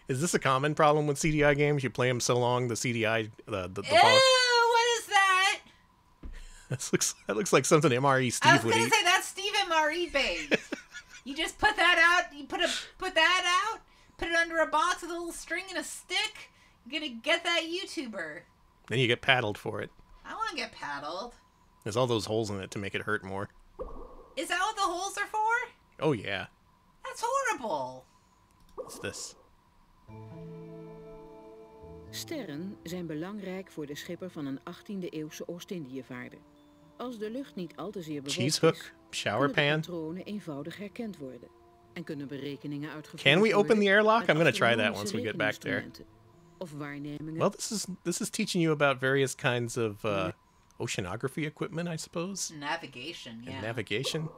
Is this a common problem with CDI games? You play them so long, the CDI, the the, the Ew, what is that? This looks that looks like something MRE I Steve was would gonna eat. say that's Steve MRE bait. you just put that out. You put a put that out. Put it under a box with a little string and a stick. You're gonna get that YouTuber. Then you get paddled for it. I want to get paddled. There's all those holes in it to make it hurt more. Is that what the holes are for? Oh yeah, That's horrible. what's this? Sterren zijn belangrijk voor de schipper van een 18e-eeuwse Oost-Indiëvaarder. Als de lucht niet al te zeer bewolkt Cheese hook, is, shower kunnen de pan. patronen eenvoudig herkend worden en kunnen berekeningen uitgevoerd Can we open the airlock? I'm gonna try that once we get back there. Of waarnemingen Well, this is this is teaching you about various kinds of uh, oceanography equipment, I suppose, Navigation, and navigation.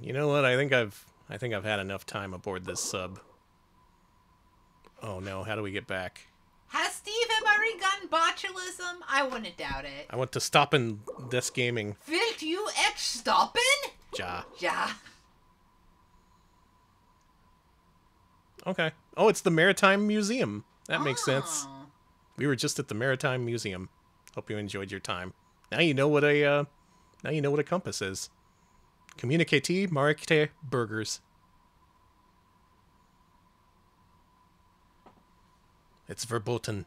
You know what? I think I've I think I've had enough time aboard this sub. Oh no! How do we get back? Has Steve MRE gotten botulism? I wouldn't doubt it. I want to stop in this gaming. Wilt you echt stoppen? Ja. Ja. Okay. Oh, it's the Maritime Museum. That makes sense. Oh. We were just at the Maritime Museum. Hope you enjoyed your time. Now you know what a uh, now you know what a compass is. Communicate Marikte Burgers. It's verboten.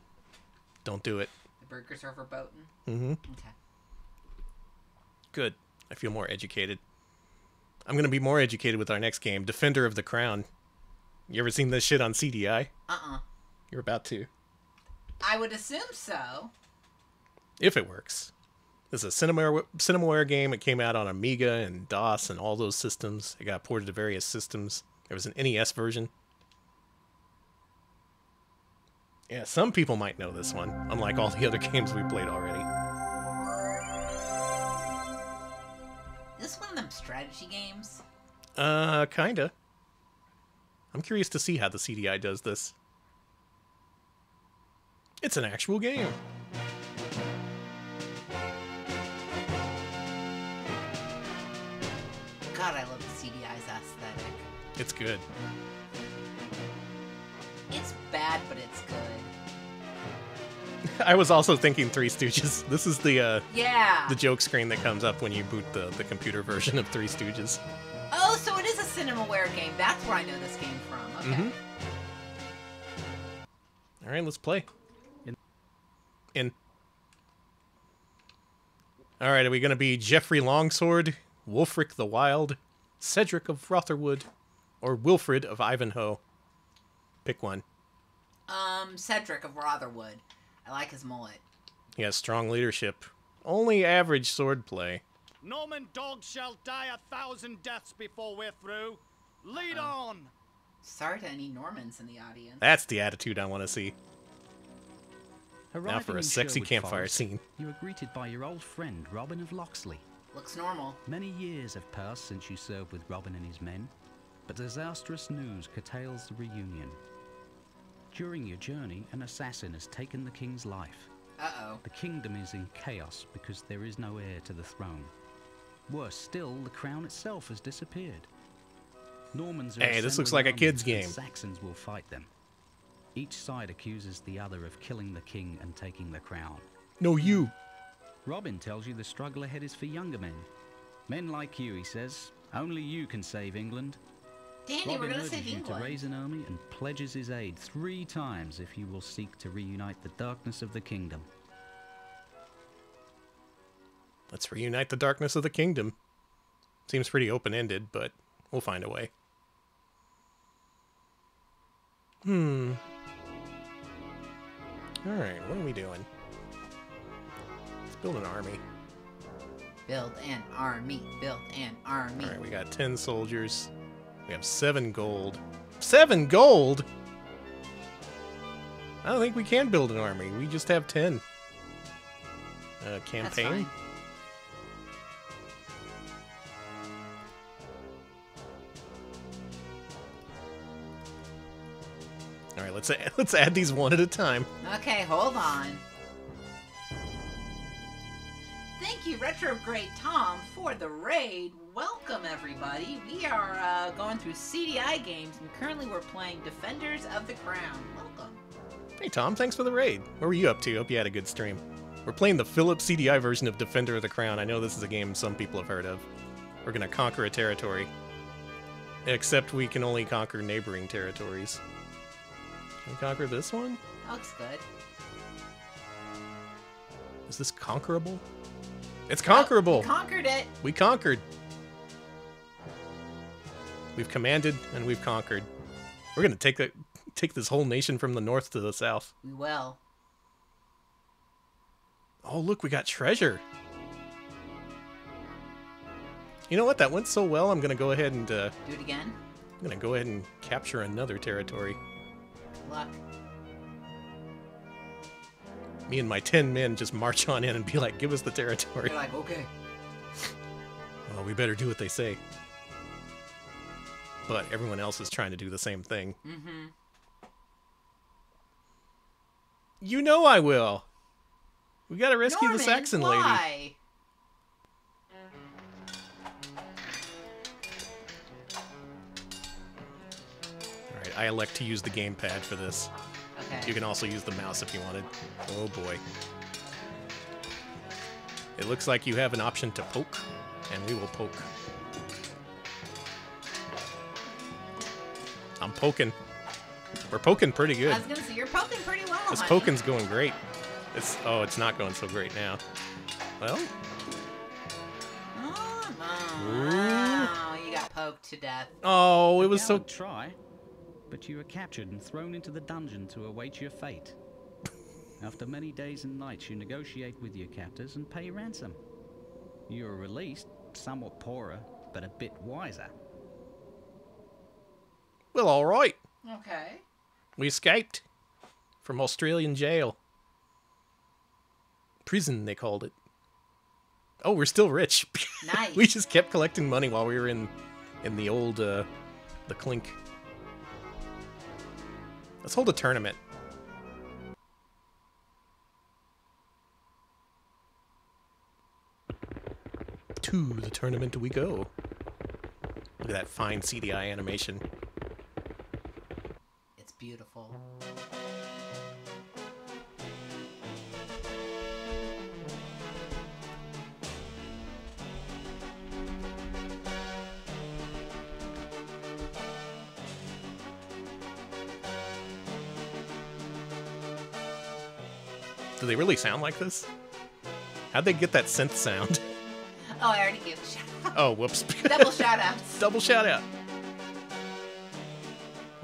Don't do it. The burgers are verboten. Mm-hmm. Okay. Good. I feel more educated. I'm gonna be more educated with our next game, Defender of the Crown. You ever seen this shit on CDI? Uh-uh. You're about to. I would assume so. If it works. This is a Cinemaware, Cinemaware game. It came out on Amiga and DOS and all those systems. It got ported to various systems. There was an NES version. Yeah, some people might know this one, unlike all the other games we played already. Is this one of them strategy games? Uh, kinda. I'm curious to see how the CDI does this. It's an actual game. It's good. It's bad, but it's good. I was also thinking Three Stooges. This is the uh, Yeah. the joke screen that comes up when you boot the, the computer version of Three Stooges. Oh, so it is a Cinemaware game. That's where I know this game from. Okay. Mhm. All right, let's play. In. In. All right, are we going to be Geoffrey Longsword, Wulfric the Wild, Cedric of Rotherwood, or Wilfred of Ivanhoe? Pick one. Um, Cedric of Rotherwood. I like his mullet. He has strong leadership. Only average swordplay. Norman dogs shall die a thousand deaths before we're through. Lead on! Sorry to any Normans in the audience. That's the attitude I want to see. now for a sexy Sherwood campfire Forest, scene. You are greeted by your old friend, Robin of Locksley. Looks normal. Many years have passed since you served with Robin and his men, but disastrous news curtails the reunion. During your journey, an assassin has taken the king's life. Uh-oh. The kingdom is in chaos because there is no heir to the throne. Worse still, the crown itself has disappeared. Normans are Hey, this looks like a kid's game. Saxons will fight them. Each side accuses the other of killing the king and taking the crown. No, you. Robin tells you the struggle ahead is for younger men. Men like you, he says. Only you can save England. Danny, Robin we're gonna urges save you to raise an army and pledges his aid three times if you will seek to reunite the darkness of the kingdom. Let's reunite the darkness of the kingdom. Seems pretty open ended, but we'll find a way. Hmm. Alright, what are we doing? Let's build an army. Build an army. Build an army. Alright, we got 10 soldiers. We have seven gold. Seven gold? I don't think we can build an army. We just have ten. Uh, campaign? All right, let's add, let's add these one at a time. Okay, hold on. Thank you, Retrograde Tom, for the raid. Welcome, everybody. We are uh, going through CDI games, and currently we're playing Defenders of the Crown. Welcome. Hey Tom, thanks for the raid. What were you up to? Hope you had a good stream. We're playing the Philips CDI version of Defender of the Crown. I know this is a game some people have heard of. We're gonna conquer a territory. Except we can only conquer neighboring territories. Can we conquer this one? Looks good. Is this conquerable? It's conquerable! We conquered it. We conquered. We've commanded and we've conquered. We're gonna take the take this whole nation from the north to the south. We will. Oh, look, we got treasure. You know what? That went so well. I'm gonna go ahead and uh, Do it again. I'm gonna go ahead and capture another territory. Good luck. Me and my ten men just march on in and be like, "Give us the territory." You're like, okay. Well, we better do what they say. But everyone else is trying to do the same thing. Mm-hmm. You know I will. We gotta rescue Norman, the Saxon lady. Alright, I elect to use the gamepad for this. Okay. You can also use the mouse if you wanted. Oh boy. It looks like you have an option to poke, and we will poke. I'm poking. We're poking pretty good. I was gonna say you're poking pretty well. This honey. poking's going great. It's oh, it's not going so great now. Well, Oh, no. you got poked to death. oh, it was so. Try, but you were captured and thrown into the dungeon to await your fate. After many days and nights, you negotiate with your captors and pay ransom. You are released, somewhat poorer, but a bit wiser. Well, all right. Okay. We escaped from Australian jail. Prison, they called it. Oh, we're still rich. Nice. we just kept collecting money while we were in in the old uh the clink. Let's hold a tournament. To the tournament we go. Look at that fine CDI animation. Beautiful. Do they really sound like this? How'd they get that synth sound? Oh, I already gave a shout out. Oh, whoops. Double shout outs. Double shout out.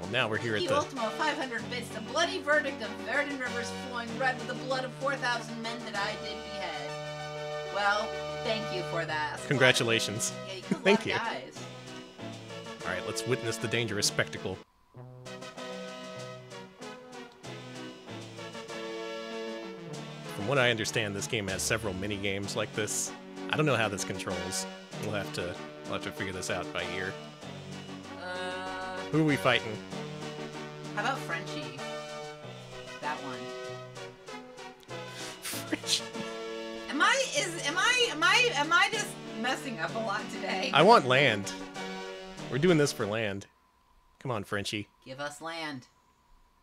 Well, now we're here at The the. Ultimo 500 bits, the bloody verdict of Verdun rivers flowing red with the blood of 4,000 men that I did behead. Well, thank you for that. Congratulations. Yeah, good Thank you. guys. All right, let's witness the dangerous spectacle. From what I understand, this game has several mini games like this. I don't know how this controls. We'll have to we'll have to figure this out by ear. Uh, Who are we fighting? How about Frenchie? That one. Frenchie. Am I is am I am I am I just messing up a lot today? I want land. We're doing this for land. Come on, Frenchie. Give us land.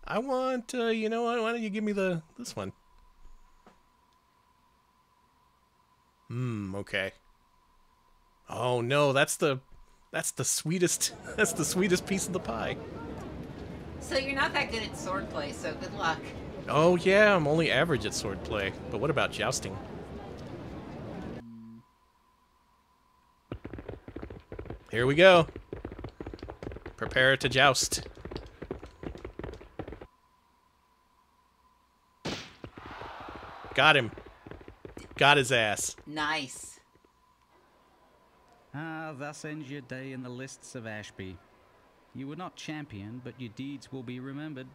I want, uh, you know what? Why don't you give me the this one? Hmm. Okay. Oh no, that's the that's the sweetest that's the sweetest piece of the pie. So you're not that good at swordplay, so good luck. Oh yeah, I'm only average at swordplay. But what about jousting? Here we go. Prepare to joust. Got him. Got his ass. Nice. Ah, thus ends your day in the lists of Ashby. You were not champion, but your deeds will be remembered.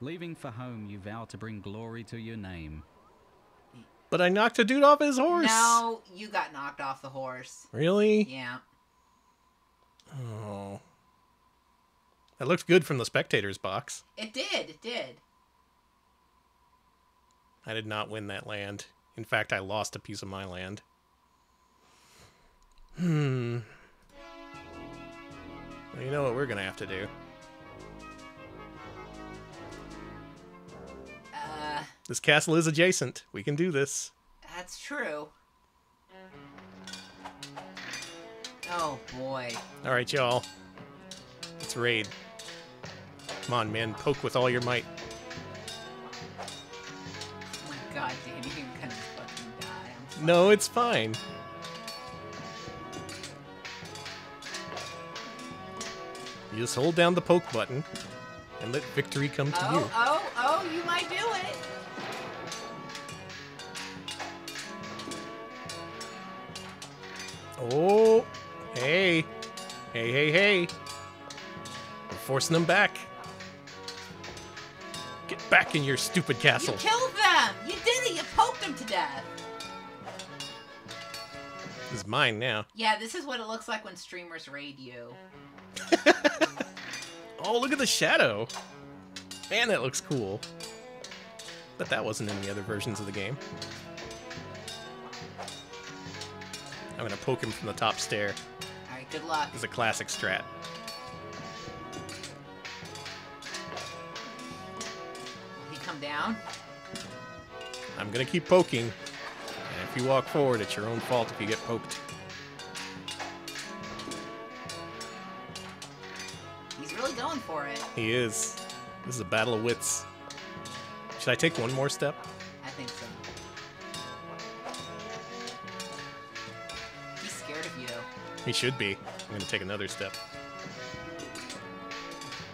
Leaving for home, you vow to bring glory to your name. But I knocked a dude off his horse. No, you got knocked off the horse. Really? Yeah. Oh. That looked good from the spectator's box. It did. It did. I did not win that land. In fact, I lost a piece of my land. Hmm. Well, you know what we're gonna have to do? Uh, This castle is adjacent. We can do this. that's true. Oh boy. All right, y'all. Let's raid. Come on, man. Poke with all your might. Oh my god, Dan, you're gonna fucking die. No, it's fine. You just hold down the poke button and let victory come to Oh, you. oh, oh, you might do it. Oh, hey. Hey, hey, hey. We're forcing them back. Get back in your stupid castle. You killed them! You did it! You poked them to death! Mine now. Yeah, this is what it looks like when streamers raid you. Oh, look at the shadow. Man, that looks cool. But that wasn't in the other versions of the game. I'm gonna poke him from the top stair. Alright, good luck. It's a classic strat. Will he come down? I'm gonna keep poking. If you walk forward, it's your own fault if you get poked. He's really going for it. He is. This is a battle of wits. Should I take one more step? I think so. He's scared of you. He should be. I'm gonna take another step.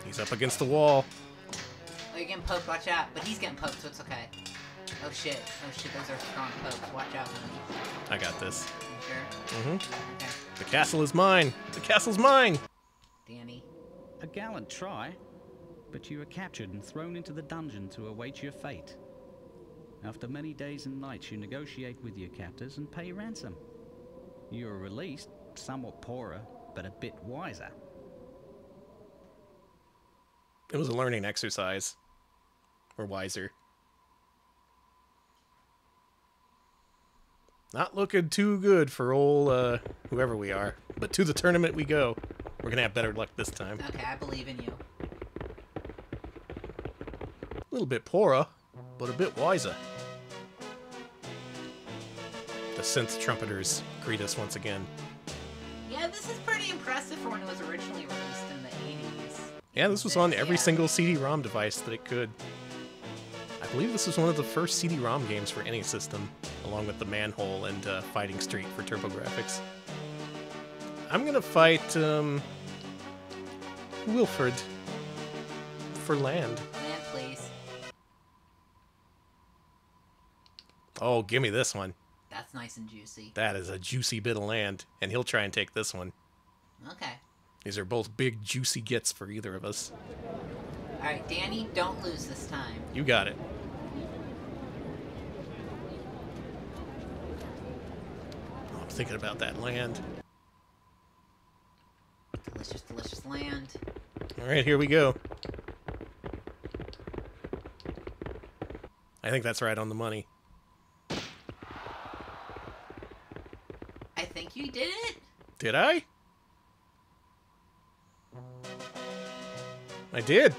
He's up against the wall. Oh, you're getting poked, watch out. But he's getting poked, so it's okay. Oh shit. Oh shit, those are strong pokes. Watch out, man. I got this. You sure? Mm-hmm. Okay. The castle is mine. The castle's mine. Danny. A gallant try, but you were captured and thrown into the dungeon to await your fate. After many days and nights, you negotiate with your captors and pay ransom. You are released, somewhat poorer, but a bit wiser. It was a learning exercise. We're wiser. Not looking too good for old uh, whoever we are, but to the tournament we go. We're gonna have better luck this time. Okay, I believe in you. A little bit poorer, but a bit wiser. The synth trumpeters greet us once again. Yeah, this is pretty impressive for when it was originally released in the 80s. Yeah, this was on every Yeah. single CD-ROM device that it could. I believe this was one of the first CD-ROM games for any system, along with the Manhole and uh, Fighting Street for TurboGrafx. I'm gonna fight um, Wilfred for land. Land, please. Oh, give me this one. That's nice and juicy. That is a juicy bit of land, and he'll try and take this one. Okay. These are both big, juicy gets for either of us. Alright, Danny, don't lose this time. You got it. Oh, I'm thinking about that land. Delicious, delicious land. All right, here we go. I think that's right on the money. I think you did it? Did I? I did.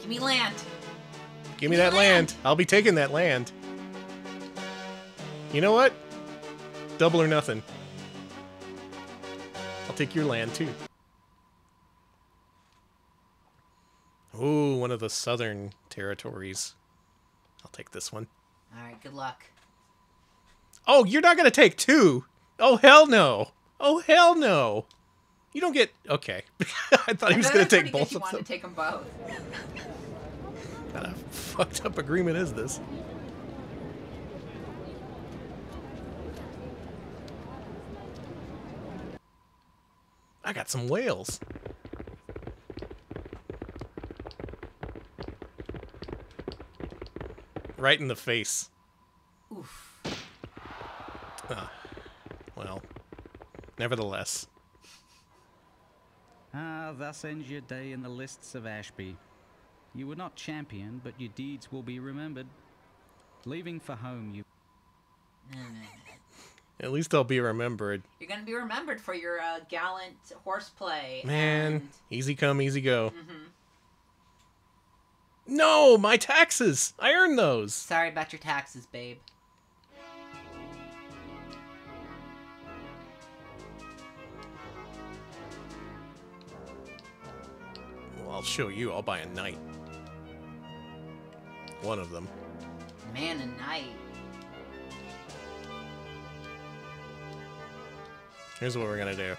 Give me land. Give me that land. I'll be taking that land. You know what? Double or nothing. I'll take your land too. Ooh, one of the southern territories. I'll take this one. Alright, good luck. Oh, you're not gonna take two. Oh hell no. Oh hell no. You don't get okay. I thought he was gonna take both of wanted them. to take them both. What kind of fucked up agreement is this? I got some whales. Right in the face. Oof. Ah, well, nevertheless. Ah, thus ends your day in the lists of Ashby. You were not champion, but your deeds will be remembered. Leaving for home, you. At least I'll be remembered. You're gonna be remembered for your uh, gallant horseplay. Man, easy come, easy go. Mm-hmm. No, my taxes! I earned those! Sorry about your taxes, babe. Well, I'll show you. I'll buy a knight. One of them. Man and night. Here's what we're gonna do.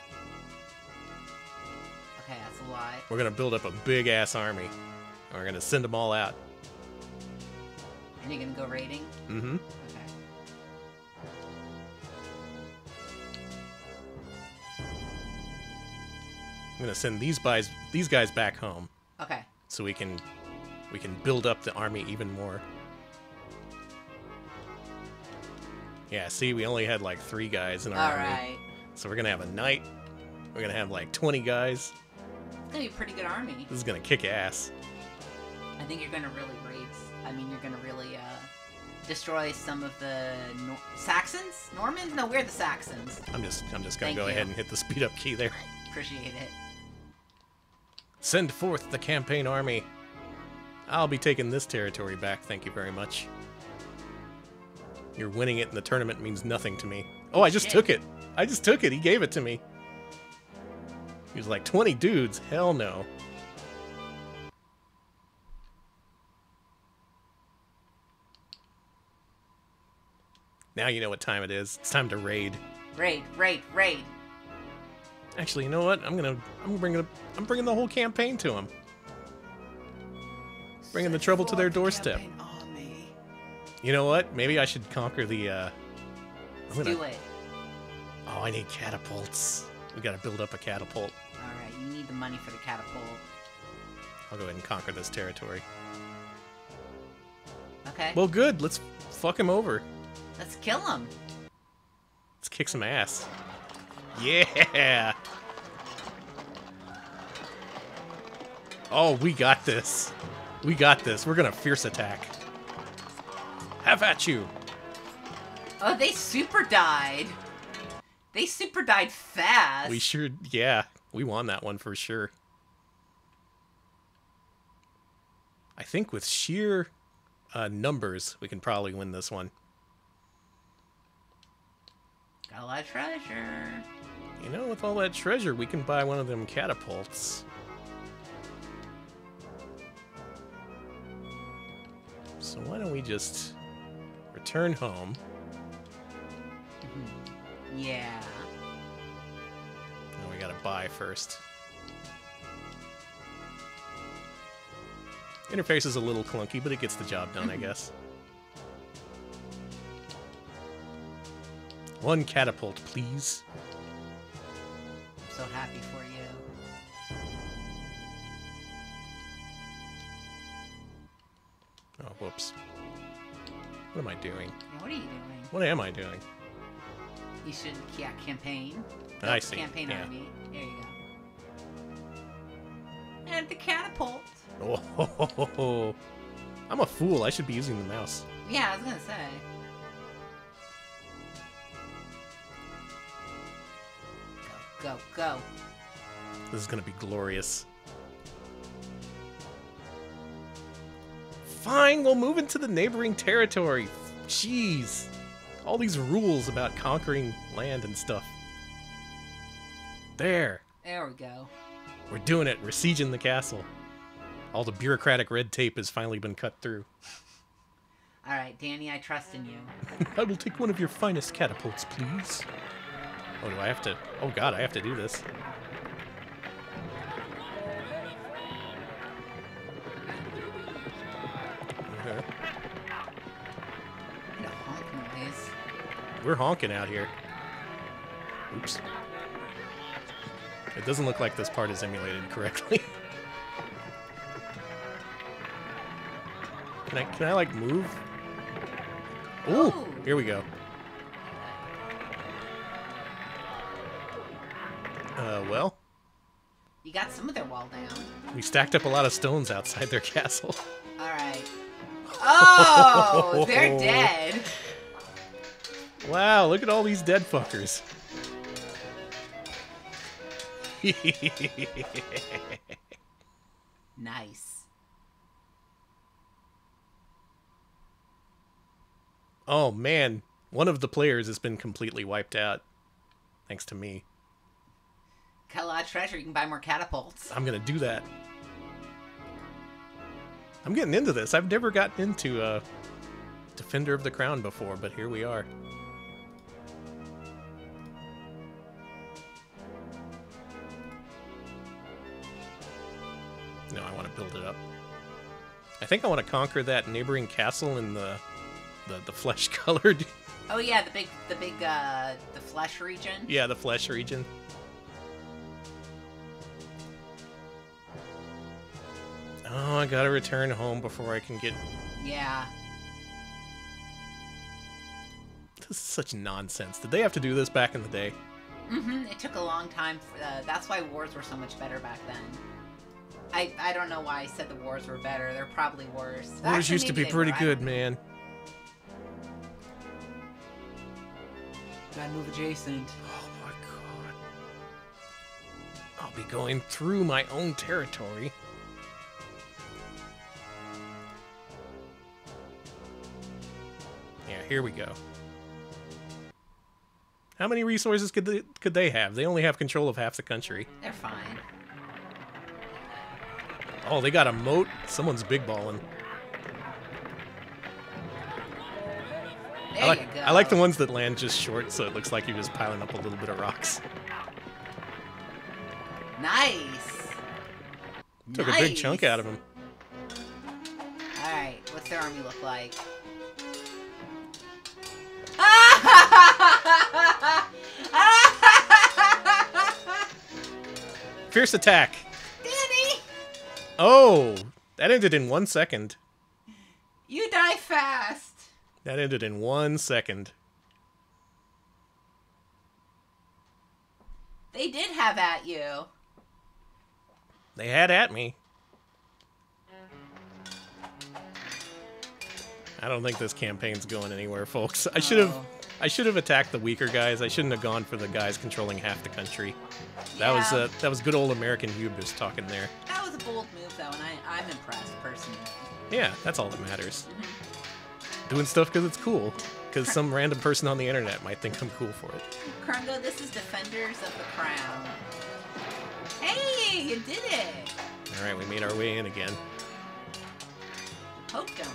Okay, that's a lie. We're gonna build up a big ass army. And we're gonna send them all out. And you're gonna go raiding? Mm-hmm. Okay. I'm gonna send these guys these guys back home. Okay. So we can we can build up the army even more. Yeah, see, we only had like three guys in our All army. right. So we're gonna have a knight. We're gonna have like 20 guys. It's gonna be a pretty good army. This is gonna kick ass. I think you're gonna really raid. I mean, you're gonna really uh, destroy some of the Nor- Saxons, Normans. No, we're the Saxons. I'm just I'm just gonna Thank go you. ahead and hit the speed up key there. Appreciate it. Send forth the campaign army. I'll be taking this territory back, thank you very much. You're winning it in the tournament means nothing to me. Oh, I just Shit. took it. I just took it. He gave it to me. He was like 20 dudes. Hell no. Now you know what time it is. It's time to raid. Raid, raid, raid. Actually, you know what? I'm gonna I'm bringing I'm bringing the whole campaign to them. Bringing the trouble to their doorstep. You know what? Maybe I should conquer the. uh I'm Let's gonna- do it. Oh, I need catapults. We gotta build up a catapult. All right, you need the money for the catapult. I'll go ahead and conquer this territory. Okay. Well, good. Let's fuck him over. Let's kill him. Let's kick some ass. Yeah. Oh, we got this. We got this. We're gonna fierce attack. Have at you. Oh, they super died. They super died fast. We sure, yeah, we won that one for sure. I think with sheer uh, numbers, we can probably win this one. Got a lot of treasure. You know, with all that treasure, we can buy one of them catapults. So why don't we just return home? Yeah. We gotta buy first. Interface is a little clunky, but it gets the job done, I guess. One catapult, please. I'm so happy for you. Oh, whoops. What am I doing? What are you doing? What am I doing? You should, yeah, campaign. I see, Campaign yeah. army. There you go. And the catapult. Oh, I'm a fool. I should be using the mouse. Yeah, I was gonna say. Go, go, go. This is gonna be glorious. Fine, we'll move into the neighboring territory. Jeez. All these rules about conquering land and stuff. There. There we go. We're doing it. We're sieging the castle. All the bureaucratic red tape has finally been cut through. All right, Danny, I trust in you. I will take one of your finest catapults, please. Oh, do I have to? Oh, God, I have to do this. Okay. We're honking out here. Oops. It doesn't look like this part is emulated correctly. can I can I like move? Ooh, here we go. Uh, well, You got some of their wall down. We stacked up a lot of stones outside their castle. All right. Oh, they're dead. Wow, look at all these dead fuckers. Nice. oh man, one of the players has been completely wiped out. Thanks to me. Got a lot of treasure. You can buy more catapults. I'm gonna do that. I'm getting into this. I've never gotten into uh, Defender of the Crown before, but here we are. No, I want to build it up. I think I want to conquer that neighboring castle in the the, the flesh colored. Oh yeah, the big, the big, uh, the flesh region. yeah, the flesh region. Oh, I gotta return home before I can get. Yeah. This is such nonsense. Did they have to do this back in the day? Mm-hmm. It took a long time. For, uh, that's why wars were so much better back then. I I don't know why I said the wars were better. They're probably worse. Wars Actually, used to be they were. pretty good, man. Gotta move adjacent. Oh my god. I'll be going through my own territory. Yeah, here we go. How many resources could they, could they have? They only have control of half the country. They're fine. Oh, they got a moat. Someone's big balling. I like. I like the ones that land just short, so it looks like you're just piling up a little bit of rocks. Nice. Took a big chunk out of him. All right. What's their army look like? Fierce attack. Oh, that ended in one second. you die fast. That ended in one second. They did have at you. They had at me. I don't think this campaign's going anywhere, folks. I should have Oh. I should have attacked the weaker guys. I shouldn't have gone for the guys controlling half the country. That was uh, that was good old American hubris talking there. That bold move, though, and I, I'm impressed personally. Yeah, that's all that matters. Mm-hmm. Doing stuff because it's cool. Because some random person on the internet might think I'm cool for it. Krungo, this is Defenders of the Crown. Hey, you did it! All right, we made our way in again. Poked him.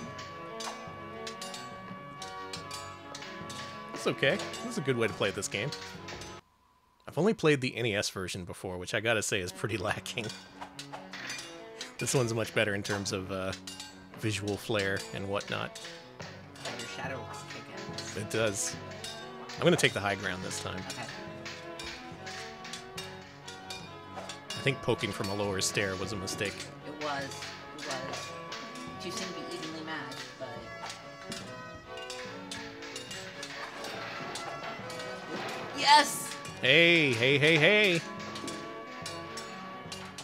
It's okay. This is a good way to play this game. I've only played the NES version before, which I gotta say is pretty lacking. This one's much better in terms of uh, visual flair and whatnot. Your shadow looks. It does. I'm gonna take the high ground this time. Okay. I think poking from a lower stair was a mistake. It was. It was. Two seem to be evenly matched, but. Yes! Hey, hey, hey, hey!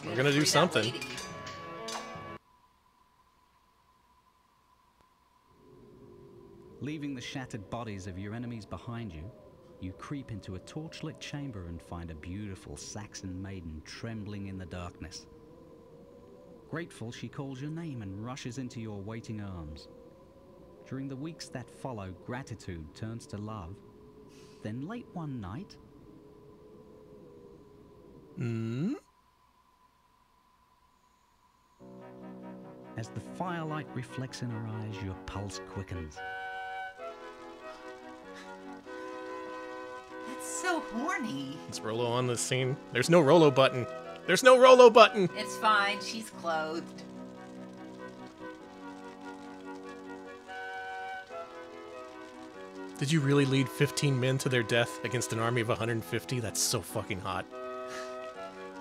We're gonna do something. Leaving the shattered bodies of your enemies behind you, you creep into a torchlit chamber and find a beautiful Saxon maiden trembling in the darkness. Grateful, she calls your name and rushes into your waiting arms. During the weeks that follow, gratitude turns to love. Then, late one night, Hmm? as the firelight reflects in her eyes, your pulse quickens. That's so horny. Is Rolo on the scene? There's no Rolo button. There's no Rolo button! It's fine. She's clothed. Did you really lead 15 men to their death against an army of 150? That's so fucking hot.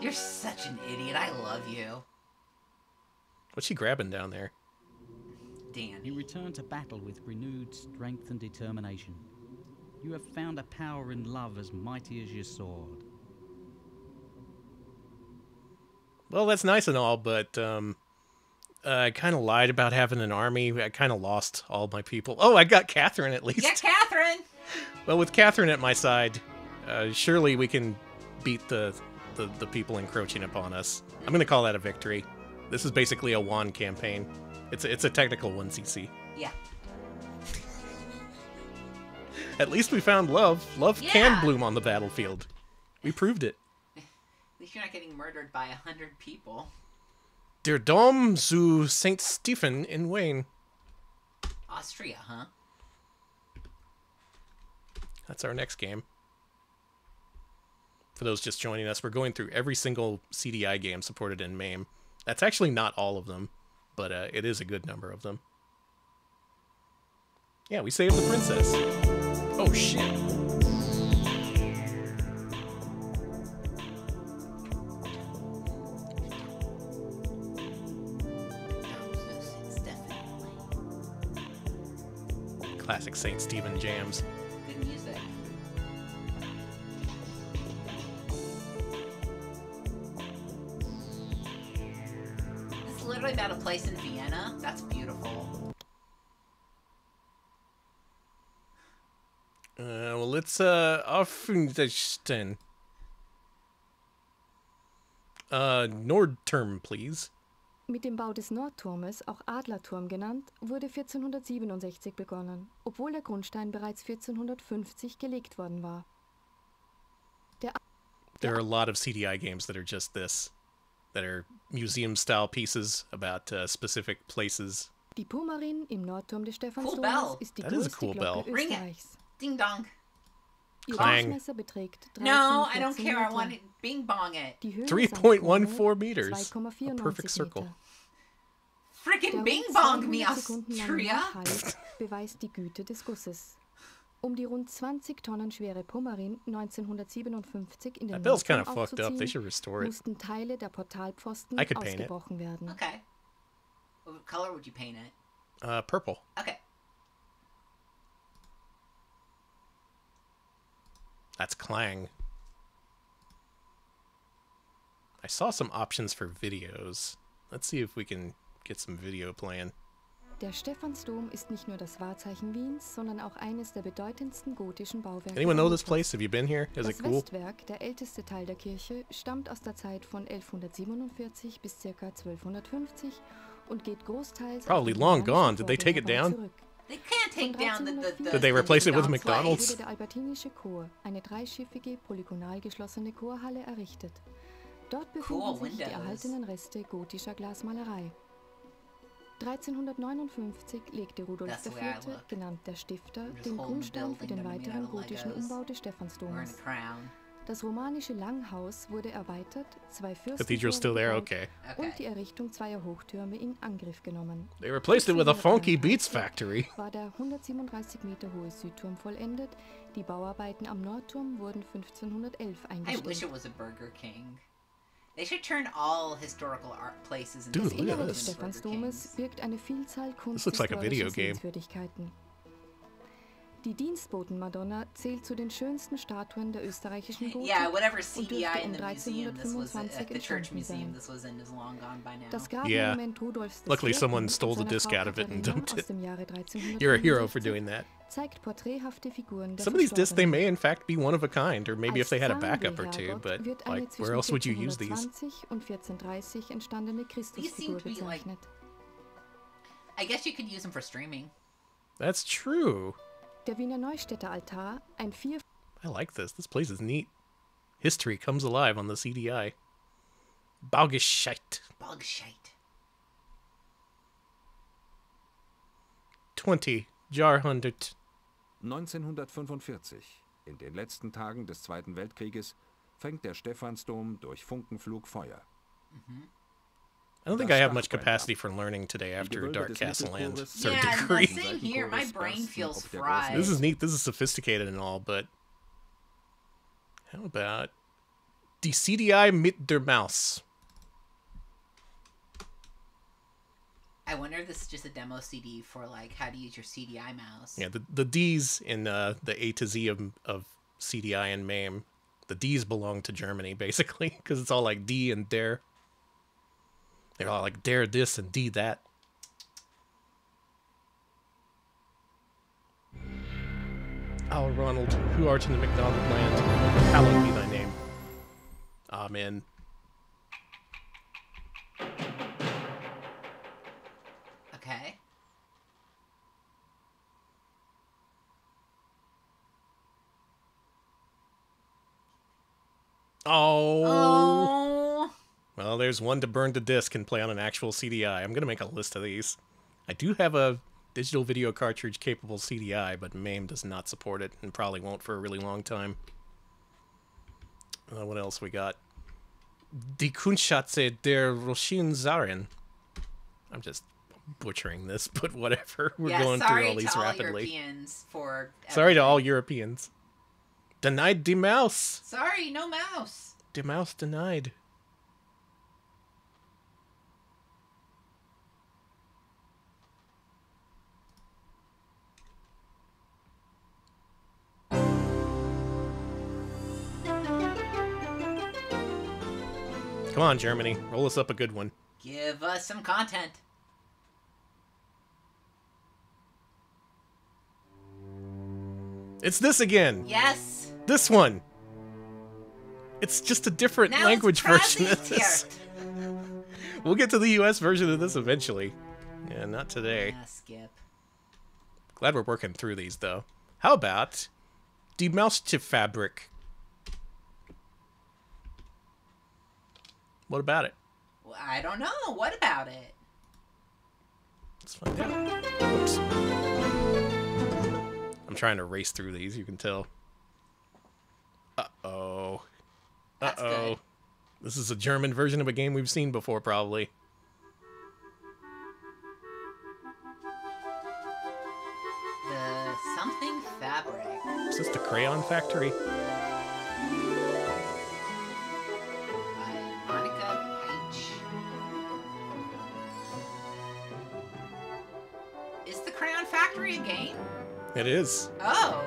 You're such an idiot. I love you. What's she grabbing down there? Dan. You return to battle with renewed strength and determination. You have found a power in love as mighty as your sword. well, that's nice and all, but um, I kind of lied about having an army. I kind of lost all my people. Oh, I got Catherine at least. Yeah, Catherine. Well, with Catherine at my side, uh, surely we can beat the, the the people encroaching upon us. I'm gonna call that a victory. This is basically a wand campaign. It's a, it's a technical one CC. Yeah. At least we found love. Love Yeah. can bloom on the battlefield. We proved it. At least you're not getting murdered by a hundred people. Der Dom zu St. Stephan in Wayne. Austria, huh? That's our next game. For those just joining us, we're going through every single CDI game supported in MAME. That's actually not all of them, but uh, it is a good number of them. Yeah, we saved the princess. Oh shit. Classic St. Stephen jams. Good music. It's literally about a place in Uh, let's uh, Offenstein. Uh, Nordturm, please. Mit dem Bau des Nordturmes, auch Adlerturm genannt, wurde 1467 begonnen, obwohl der Grundstein bereits 1450 gelegt worden war. Der There are a lot of CDI games that are just this, that are museum-style pieces about uh, specific places. Die Purmarin im Nordturm des Cool Stephansdomes bell. ist die That is a größte cool Glocke bell. Ring it. Österreichs. Ding dong. Ihr Clang. Durchmesser beträgt 13 No, I don't care. I want it. Bing bong it. 3.14 meters. A perfect circle. Freaking bing bong me, 200 Sekunden lange Austria. Beweist die Güte des Gusses. Um die rund 20 Tonnen schwere Pummerin 1957 in den That bell's kinda fucked up. They aufzuziehen, should restore it. mussten Teile der Portalpfosten I could paint it. ausgebrochen werden. Okay. What color would you paint it? Uh, purple. Okay. That's Clang. I saw some options for videos. Let's see if we can get some video playing. Der Stephansdom ist nicht nur das Wahrzeichen Wiens, sondern auch eines der bedeutendsten gotischen Bauwerke. Anyone know this place? Have you been here? Is das it cool? Westwerk, der älteste Teil der Kirche, stammt aus der Zeit von 1147 bis ca. 1250 und geht großteils Probably long gone. Did they take it down? zurück. They can't take down the, the, the Did they the replace it with McDonald's? wurde der albertinische Chor, eine dreischiffige, polygonal geschlossene Chorhalle, errichtet. Dort befinden Cool sich die erhaltenen Reste gotischer Glasmalerei. 1359 legte Rudolf IV., genannt der Stifter, den Grundstein für den weiteren gotischen. Umbau des crown. Das romanische Langhaus wurde erweitert, zwei Cathedral's still there? Fürstentore Okay. und die Errichtung zweier Hochtürme in Angriff genommen. They replaced it with a funky beats factory. War der 137 Meter hohe Südturm vollendet, die Bauarbeiten am Nordturm wurden 1511 I wish eingestellt. it was a Burger King. They should turn all historical art places into Dude, Das look at Innere this. des Stephansdomes birgt eine Vielzahl like kunsthistorischer game. Sehenswürdigkeiten. Die Dienstboten-Madonna zählt zu den schönsten Statuen der österreichischen Gotik Yeah, whatever und CDI dürfte in um the museum this was at, 1325 the church entstanden museum sein. this was in is long gone by now. Das Yeah. Rudolfs des Luckily, someone stole the disc out of it and dumped aus it. dem Jahre You're a hero for doing that. zeigt porträthafte Figuren der Some of these discs, they may in fact be one of a kind, or maybe if they had a backup or two, but like, where else would you use these? 1420 und 1430 entstandene Christusfigur to be like- bezeichnet. I guess you could use them for streaming. That's true. Der Wiener Neustädter Altar, ein vier I like this. This place is neat. History comes alive on the CDI. Baugescheit. Bug shite. 20. Jahrhundert. 1945, in den letzten Tagen des Zweiten Weltkrieges, fängt der Stephansdom durch Funkenflug Feuer. I don't think I have much capacity for learning today after Dark Castle Land. Mittelchores Third Yeah, degree. same here. My brain feels fried. This is neat. This is sophisticated and all, but how about die CDI mit der Maus? I wonder if this is just a demo CD for like how to use your CDI mouse. Yeah, the the D's in uh, the A to Z of of CDI and MAME. The D's belong to Germany basically because it's all like D and der. They're all like dare this and d that. Oh, Ronald, who art in the McDonald land? Hallowed be thy name. Amen. Okay. Oh. Oh. Well, there's one to burn to disk and play on an actual CDI. I'm gonna make a list of these. I do have a digital video cartridge capable CDI, but MAME does not support it and probably won't for a really long time. Uh, what else we got? Die Kunstschatze der Roshin Zaren. I'm just butchering this, but whatever. We're yeah, going through all these all rapidly. Europeans for. Sorry to all Europeans. Denied the mouse. Sorry, no mouse. The mouse denied. Come on, Germany. Roll us up a good one. Give us some content. It's this again. Yes. This one. It's just a different Now language version of this. We'll get to the US version of this eventually. Yeah, not today. Ah, skip. Glad we're working through these though. How about Die Fabric? What about it? Well, I don't know. What about it? Let's find out. Oops. I'm trying to race through these, you can tell. Uh-oh. Uh-oh. This is a German version of a game we've seen before, probably. The something fabric. Is this the Crayon Factory? Factory a game? It is. Oh.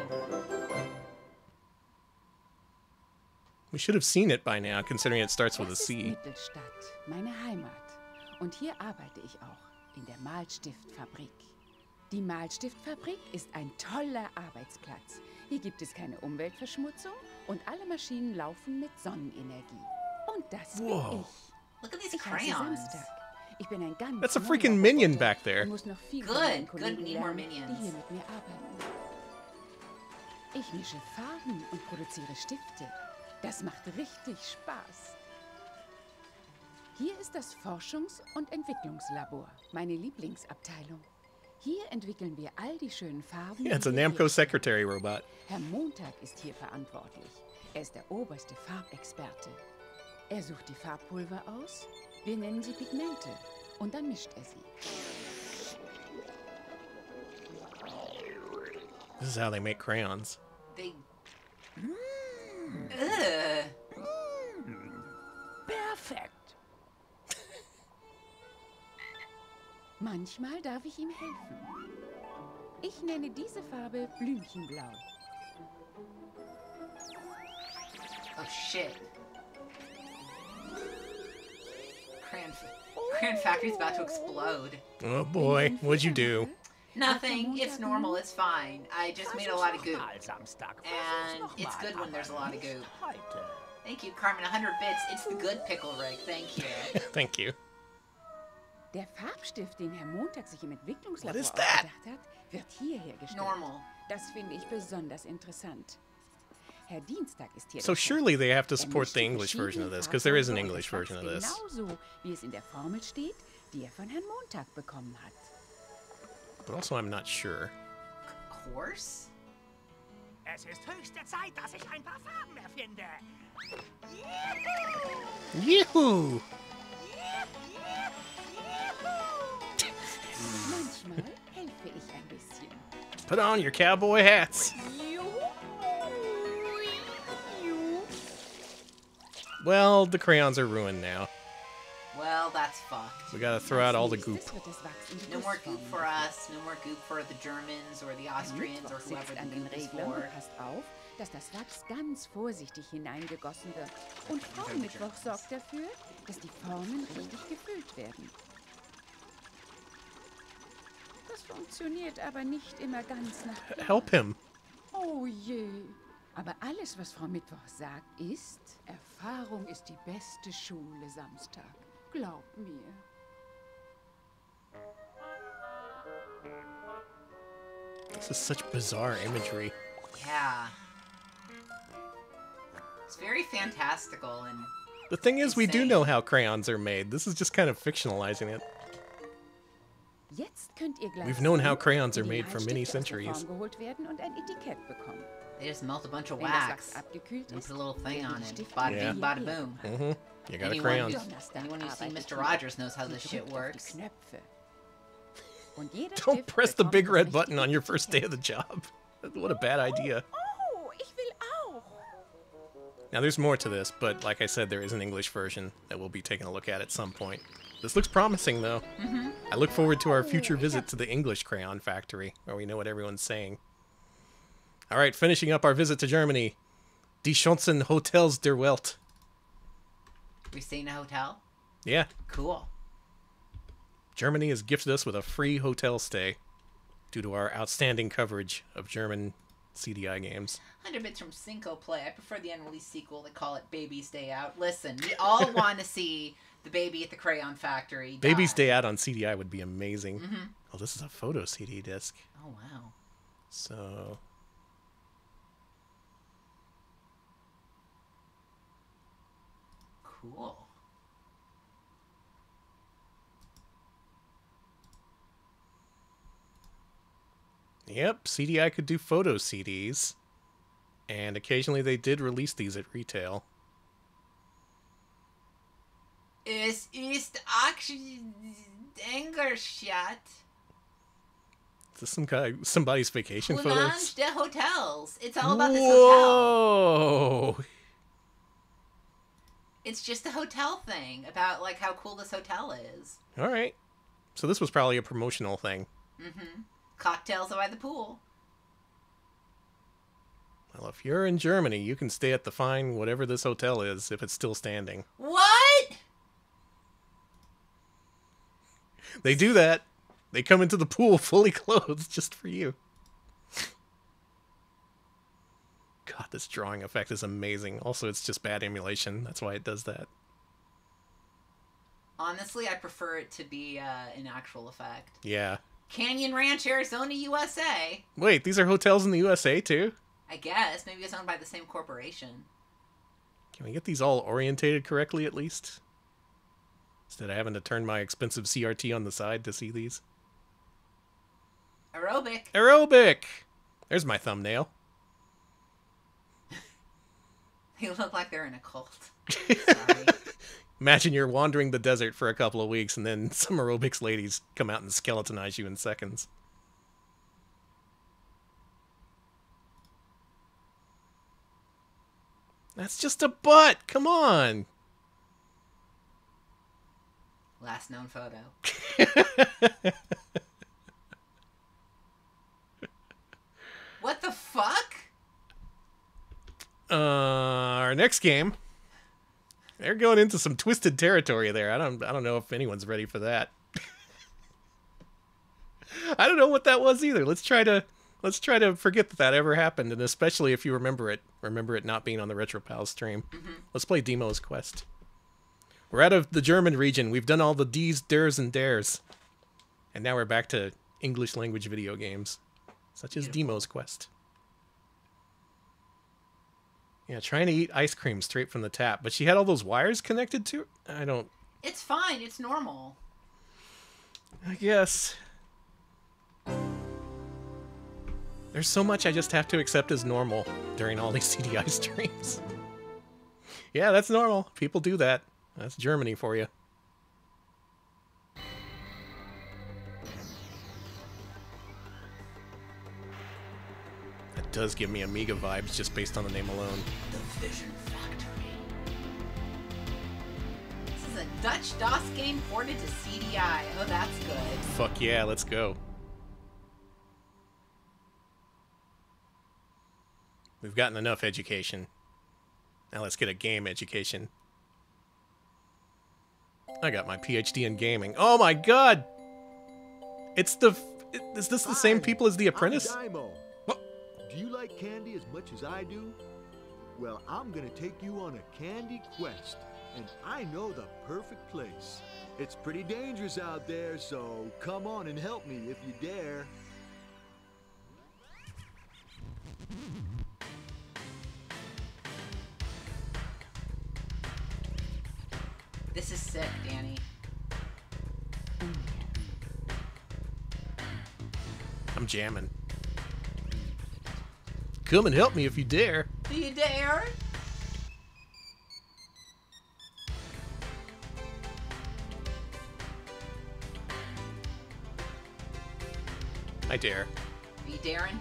We should have seen it by now, considering it starts with a C. Mittelstadt, meine Heimat. Und hier arbeite ich auch, in der Malstiftfabrik. Die Malstiftfabrik ist ein toller Arbeitsplatz. Hier gibt es keine Umweltverschmutzung und alle Maschinen laufen mit Sonnenenergie. Und das Whoa. bin ich. Look at these ich heiße crayons. Samstag. Ich bin ein ganz That's a freaking minion back there. und muss noch viel Good, good, we need more minions. die hier mit mir arbeiten. Ich mische Farben und produziere Stifte. Das macht richtig Spaß. Hier ist das Forschungs- und Entwicklungslabor, meine Lieblingsabteilung. Hier entwickeln wir all die schönen Farben. Yeah, it's a Namco secretary robot. Herr Montag ist hier verantwortlich. Er ist der oberste Farbexperte. Er sucht die Farbpulver aus, wir nennen sie Pigmente, und dann mischt er sie. This is how they make crayons. They. Ugh. Perfekt. Manchmal darf ich ihm helfen. Ich nenne diese Farbe Blümchenblau. Oh shit. Crayon, fa- Crayon Factory's about to explode. Oh boy, what'd you do? Nothing. It's normal. It's fine. I just made a lot of goop. And it's good when there's a lot of goop. Thank you, Carmen. 100 bits. It's the good pickle rig. Thank you. Thank you. Der Farbstift, den Herr Montag sich im Entwicklungslabor What is that? ausgedacht hat, wird hier hergestellt. Normal. Das finde ich besonders interessant. Herr Dienstag ist hier So surely they have to Er support the English version of this, because there is an English version of this. Genauso, wie es in der Formel steht, die er von Herrn Montag bekommen hat. But also I'm not sure. Horse? Es ist höchste Zeit, dass ich ein paar Farben erfinde. Yahoo! Manchmal helfe ich ein bisschen. Put on your cowboy hats. Well, the crayons are ruined now. Well, that's fucked. We gotta throw out all the goop. No more goop for us. No more goop for the Germans or the Austrians or Mittwoch whoever the an den goop is for. und passt auf, dass das Wachs ganz vorsichtig hineingegossen wird. Und Frau Mittwoch sorgt dafür, dass die Formen richtig gefüllt werden. Das funktioniert aber nicht immer ganz nach Plan. Help him. Oh je. Aber alles, was Frau Mittwoch sagt, ist, Erfahrung ist die beste Schule Samstag. Glaub mir. This is such bizarre imagery. Yeah. It's very fantastical and The thing is, we do know how crayons are made. This is just kind of fictionalizing it. Jetzt könnt ihr We've known how crayons are made for many Malstifte aus der centuries. Form geholt werden und ein Etikett bekommen. they just melt a bunch of wax Wachs and put a little thing on it. Bada Yeah. bing, bada boom. Mhm. You got a Anyone crayon. who's- Anyone who's seen Mr. Rogers knows how this shit drückt auf die works. Knöpfe. Und jeder Don't press the big red button on your first day of the job. What a bad idea. Oh, ich will auch. Now, there's more to this, but like I said, there is an English version that we'll be taking a look at at some point. This looks promising, though. Mhm. I look forward to our future visit to the English crayon factory, where we know what everyone's saying. All right, finishing up our visit to Germany. Die Schonsten Hotels der Welt. We stay in a hotel. Yeah, Cool. Germany has gifted us with a free hotel stay due to our outstanding coverage of German CDI games. 100 bits from Cinco Play. I prefer the unreleased sequel. They call it Baby's Day Out. Listen, we all want to see the baby at the crayon factory. die. Baby's Day Out on CDI would be amazing. Mhm. Oh, this is a photo CD disc. Oh, wow. So Cool. Yep, CDI could do photo CDs. And occasionally they did release these at retail. Es ist actually Engerstadt. Is this some guy somebody's vacation photos? de Hotels. It's all about this hotel. Whoa! It's just a hotel thing about like how cool this hotel is. All right. So this was probably a promotional thing. Mm-hmm. Cocktails by the pool. Well, if you're in Germany, you can stay at the fine whatever this hotel is if it's still standing. What? They do that. They come into the pool fully clothed just for you. God, this drawing effect is amazing. Also, it's just bad emulation. That's why it does that. Honestly, I prefer it to be uh, an actual effect. Yeah. Canyon Ranch, Arizona, USA. Wait, these are hotels in the USA too? I guess maybe it's owned by the same corporation. Can we get these all orientated correctly at least? Instead of having to turn my expensive CRT on the side to see these. Aerobic. Aerobic! There's my thumbnail. They look like they're in a cult. Imagine you're wandering the desert for a couple of weeks and then some aerobics ladies come out and skeletonize you in seconds. That's just a butt. Come on. Last known photo. what the fuck? Uh, our next game. They're going into some twisted territory there. I don't I don't know if anyone's ready for that. I don't know what that was either. Let's try to let's try to forget that that ever happened and especially if you remember it, remember it not being on the RetroPal stream. Let's play Dimo's Quest. We're out of the German region. We've done all the D's, Ders, and Dares. And now we're back to English language video games, such as Dimo's Quest. Yeah, trying to eat ice cream straight from the tap, but she had all those wires connected to. I don't. It's fine. It's normal. I guess. There's so much I just have to accept as normal during all these CDI streams. yeah, that's normal. People do that. That's Germany for you. Does give me Amiga vibes just based on the name alone. The Vision Factory. This is a Dutch DOS game ported to CDI. Oh, that's good. Fuck yeah, let's go. We've gotten enough education. Now let's get a game education. I got my PhD in gaming. Oh my god! It's the. f- Is this the same people as The Apprentice? I'm Dimo. Do you like candy as much as I do? Well, I'm gonna take you on a candy quest, and I know the perfect place. It's pretty dangerous out there, so come on and help me if you dare. This is sick, Danny. I'm jamming. Come and help me if you dare. Do you dare? I dare. Are you daring?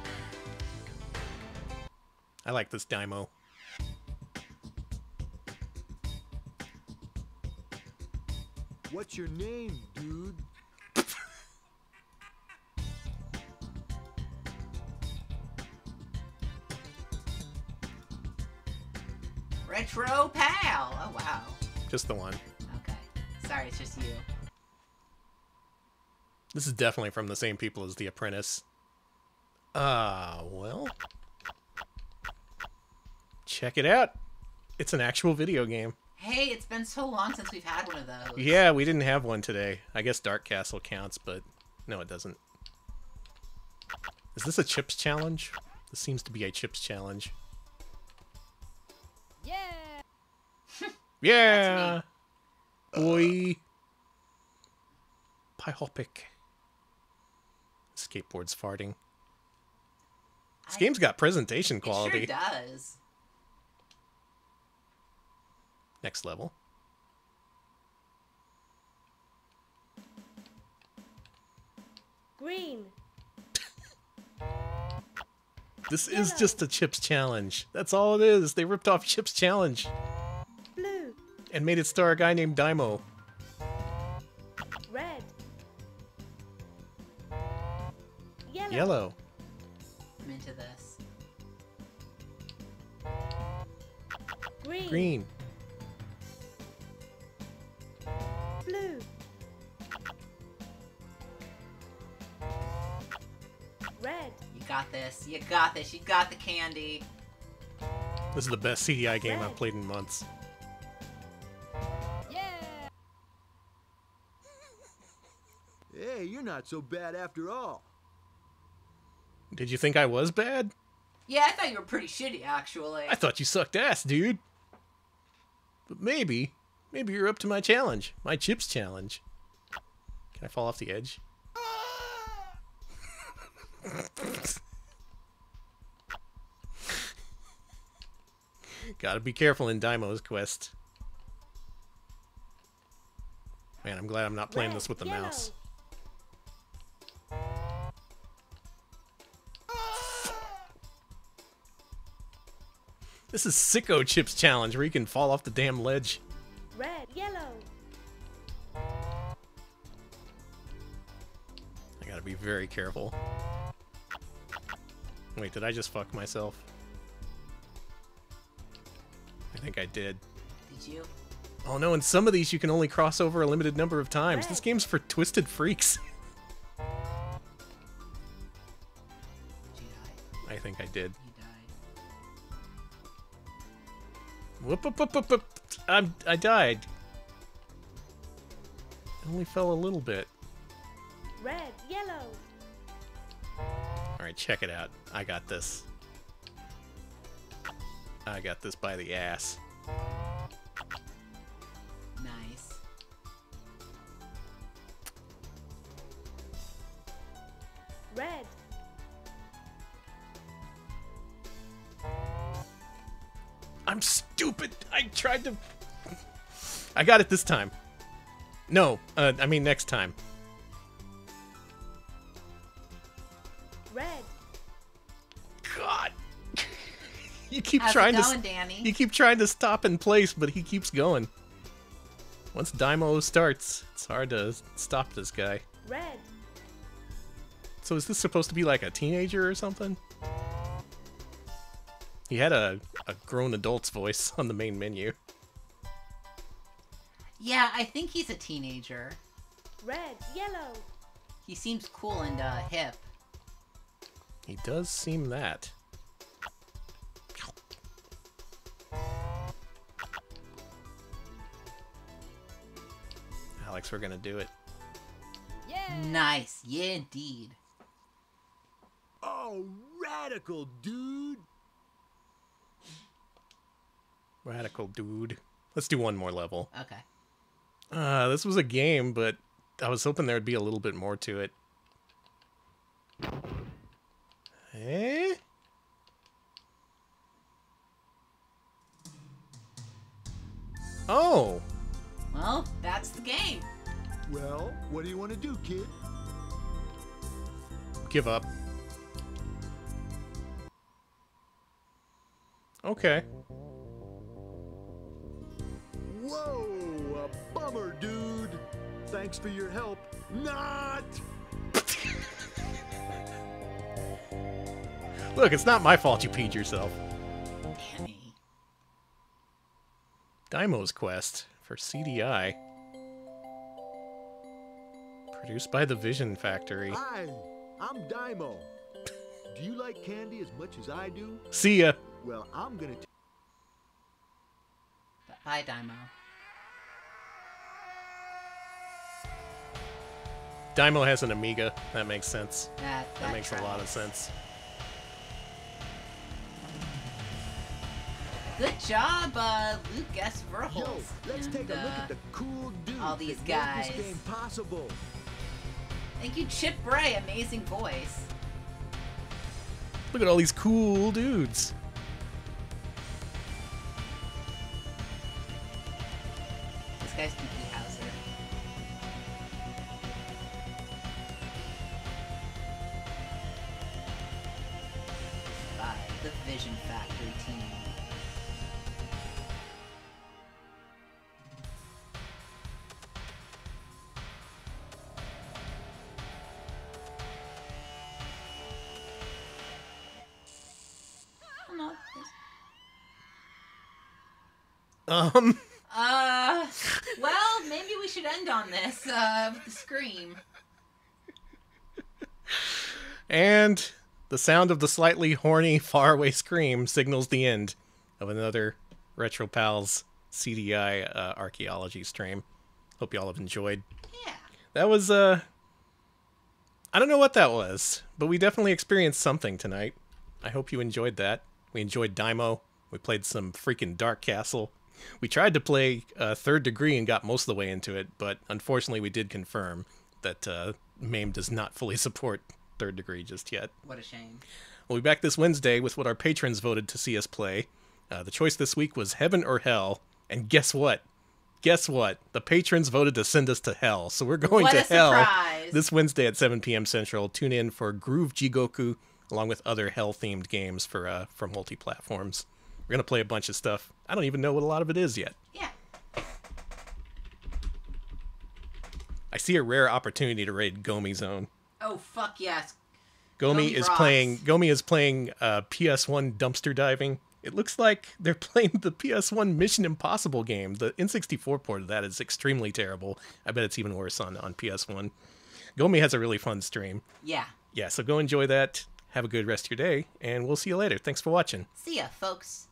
I like this Dimo. What's your name, dude? Retro pal. Oh wow. Just the one. Okay. Sorry, it's just you. This is definitely from the same people as The Apprentice. Ah, well. Check it out. It's an actual video game. Hey, it's been so long since we've had one of those. Yeah, we didn't have one today. I guess Dark Castle counts, but no, it doesn't. Is this a Chip's Challenge? This seems to be a Chip's Challenge. Yeah. Yeah. Boy. Pyhopic. Skateboard's farting. This game's got presentation quality. It sure does. Next level. Green. This is just a Chip's Challenge. That's all it is. They ripped off Chip's Challenge Blue. And made it star a guy named Dimo. Red. Yellow. Yellow. I'm into this. Green. Green. Blue. Red. You got this. You got this. You got the candy. This is the best CDI game I've played in months. You're not so bad after all. Did you think I was bad? Yeah, I thought you were pretty shitty, actually. I thought you sucked ass, dude. But maybe, maybe you're up to my challenge, my Chip's Challenge. Can I fall off the edge? Gotta be careful in Dimo's quest. Man, I'm glad I'm not playing this with the mouse. This is Sicko Chip's Challenge where you can fall off the damn ledge. Red. Yellow. I gotta be very careful. Wait, did I just fuck myself? I think I did. Did you? Oh no, in some of these you can only cross over a limited number of times. This game's for twisted freaks. I think I did. Whoop, whoop, whoop, whoop, whoop. I'm, I died. I only fell a little bit. Red. Yellow. Alright, check it out. I got this. I got this by the ass. Tried to. I got it this time. No, uh, I mean next time. Red. God. You keep How's trying going, to. Danny? You keep trying to stop in place, but he keeps going. Once Dimo starts, it's hard to stop this guy. Red. So is this supposed to be like a teenager or something? He had a, a grown adult's voice on the main menu. Yeah, I think he's a teenager. Red, yellow. He seems cool and uh, hip. He does seem that. Alex, we're gonna do it. Yeah. Nice. Yeah, indeed. Oh, radical, dude. Radical dude. Let's do one more level. Okay. Uh, this was a game, but I was hoping there would be a little bit more to it. Eh? Oh, Well, that's the game. Well, what do you want to do, kid? give up. Okay. Dude. Thanks for your help. Not. Look, it's not my fault you peed yourself. Danny. Dimo's Quest for CDI. Produced by the Vision Factory. Hi, I'm Dimo. Do you like candy as much as I do? See ya. Well, I'm gonna. Bye, Dimo. Dimo has an Amiga. That makes sense. That, That makes a lot of sense. Good job, uh, Luke S. Verhulst. Yo, let's and, take a look uh, at the cool dude all these guys. this game possible. Thank you, Chip Bray. Amazing voice. Look at all these cool dudes. Um, Uh, well, maybe we should end on this, uh, with the scream. and the sound of the slightly horny, faraway scream signals the end of another Retro Pals CDI uh, archaeology stream. Hope y'all have enjoyed. Yeah. That was, uh. I don't know what that was, but we definitely experienced something tonight. I hope you enjoyed that. We enjoyed Dimo. We played some freaking Dark Castle. We tried to play uh, Third Degree and got most of the way into it, but unfortunately, we did confirm that uh, MAME does not fully support Third Degree just yet. What a shame. We'll be back this Wednesday with what our patrons voted to see us play. Uh, the choice this week was Heaven or Hell, and guess what? Guess what? The patrons voted to send us to hell, so we're going What to hell surprise. this Wednesday at 7 p.m. Central. Tune in for Groove Jigoku, along with other hell-themed games for uh, for multi-platforms. We're gonna play a bunch of stuff. I don't even know what a lot of it is yet. Yeah. I see a rare opportunity to raid Gomi Zone. Oh, fuck yes. Gomi Gomi is rocks. playing Gomi is playing uh, PS1 dumpster diving. It looks like they're playing the PS1 Mission Impossible game. The N64 port of that is extremely terrible. I bet it's even worse on, on PS1. Gomi has a really fun stream. Yeah. Yeah, so go enjoy that. Have a good rest of your day, and we'll see you later. Thanks for watching. See ya, folks.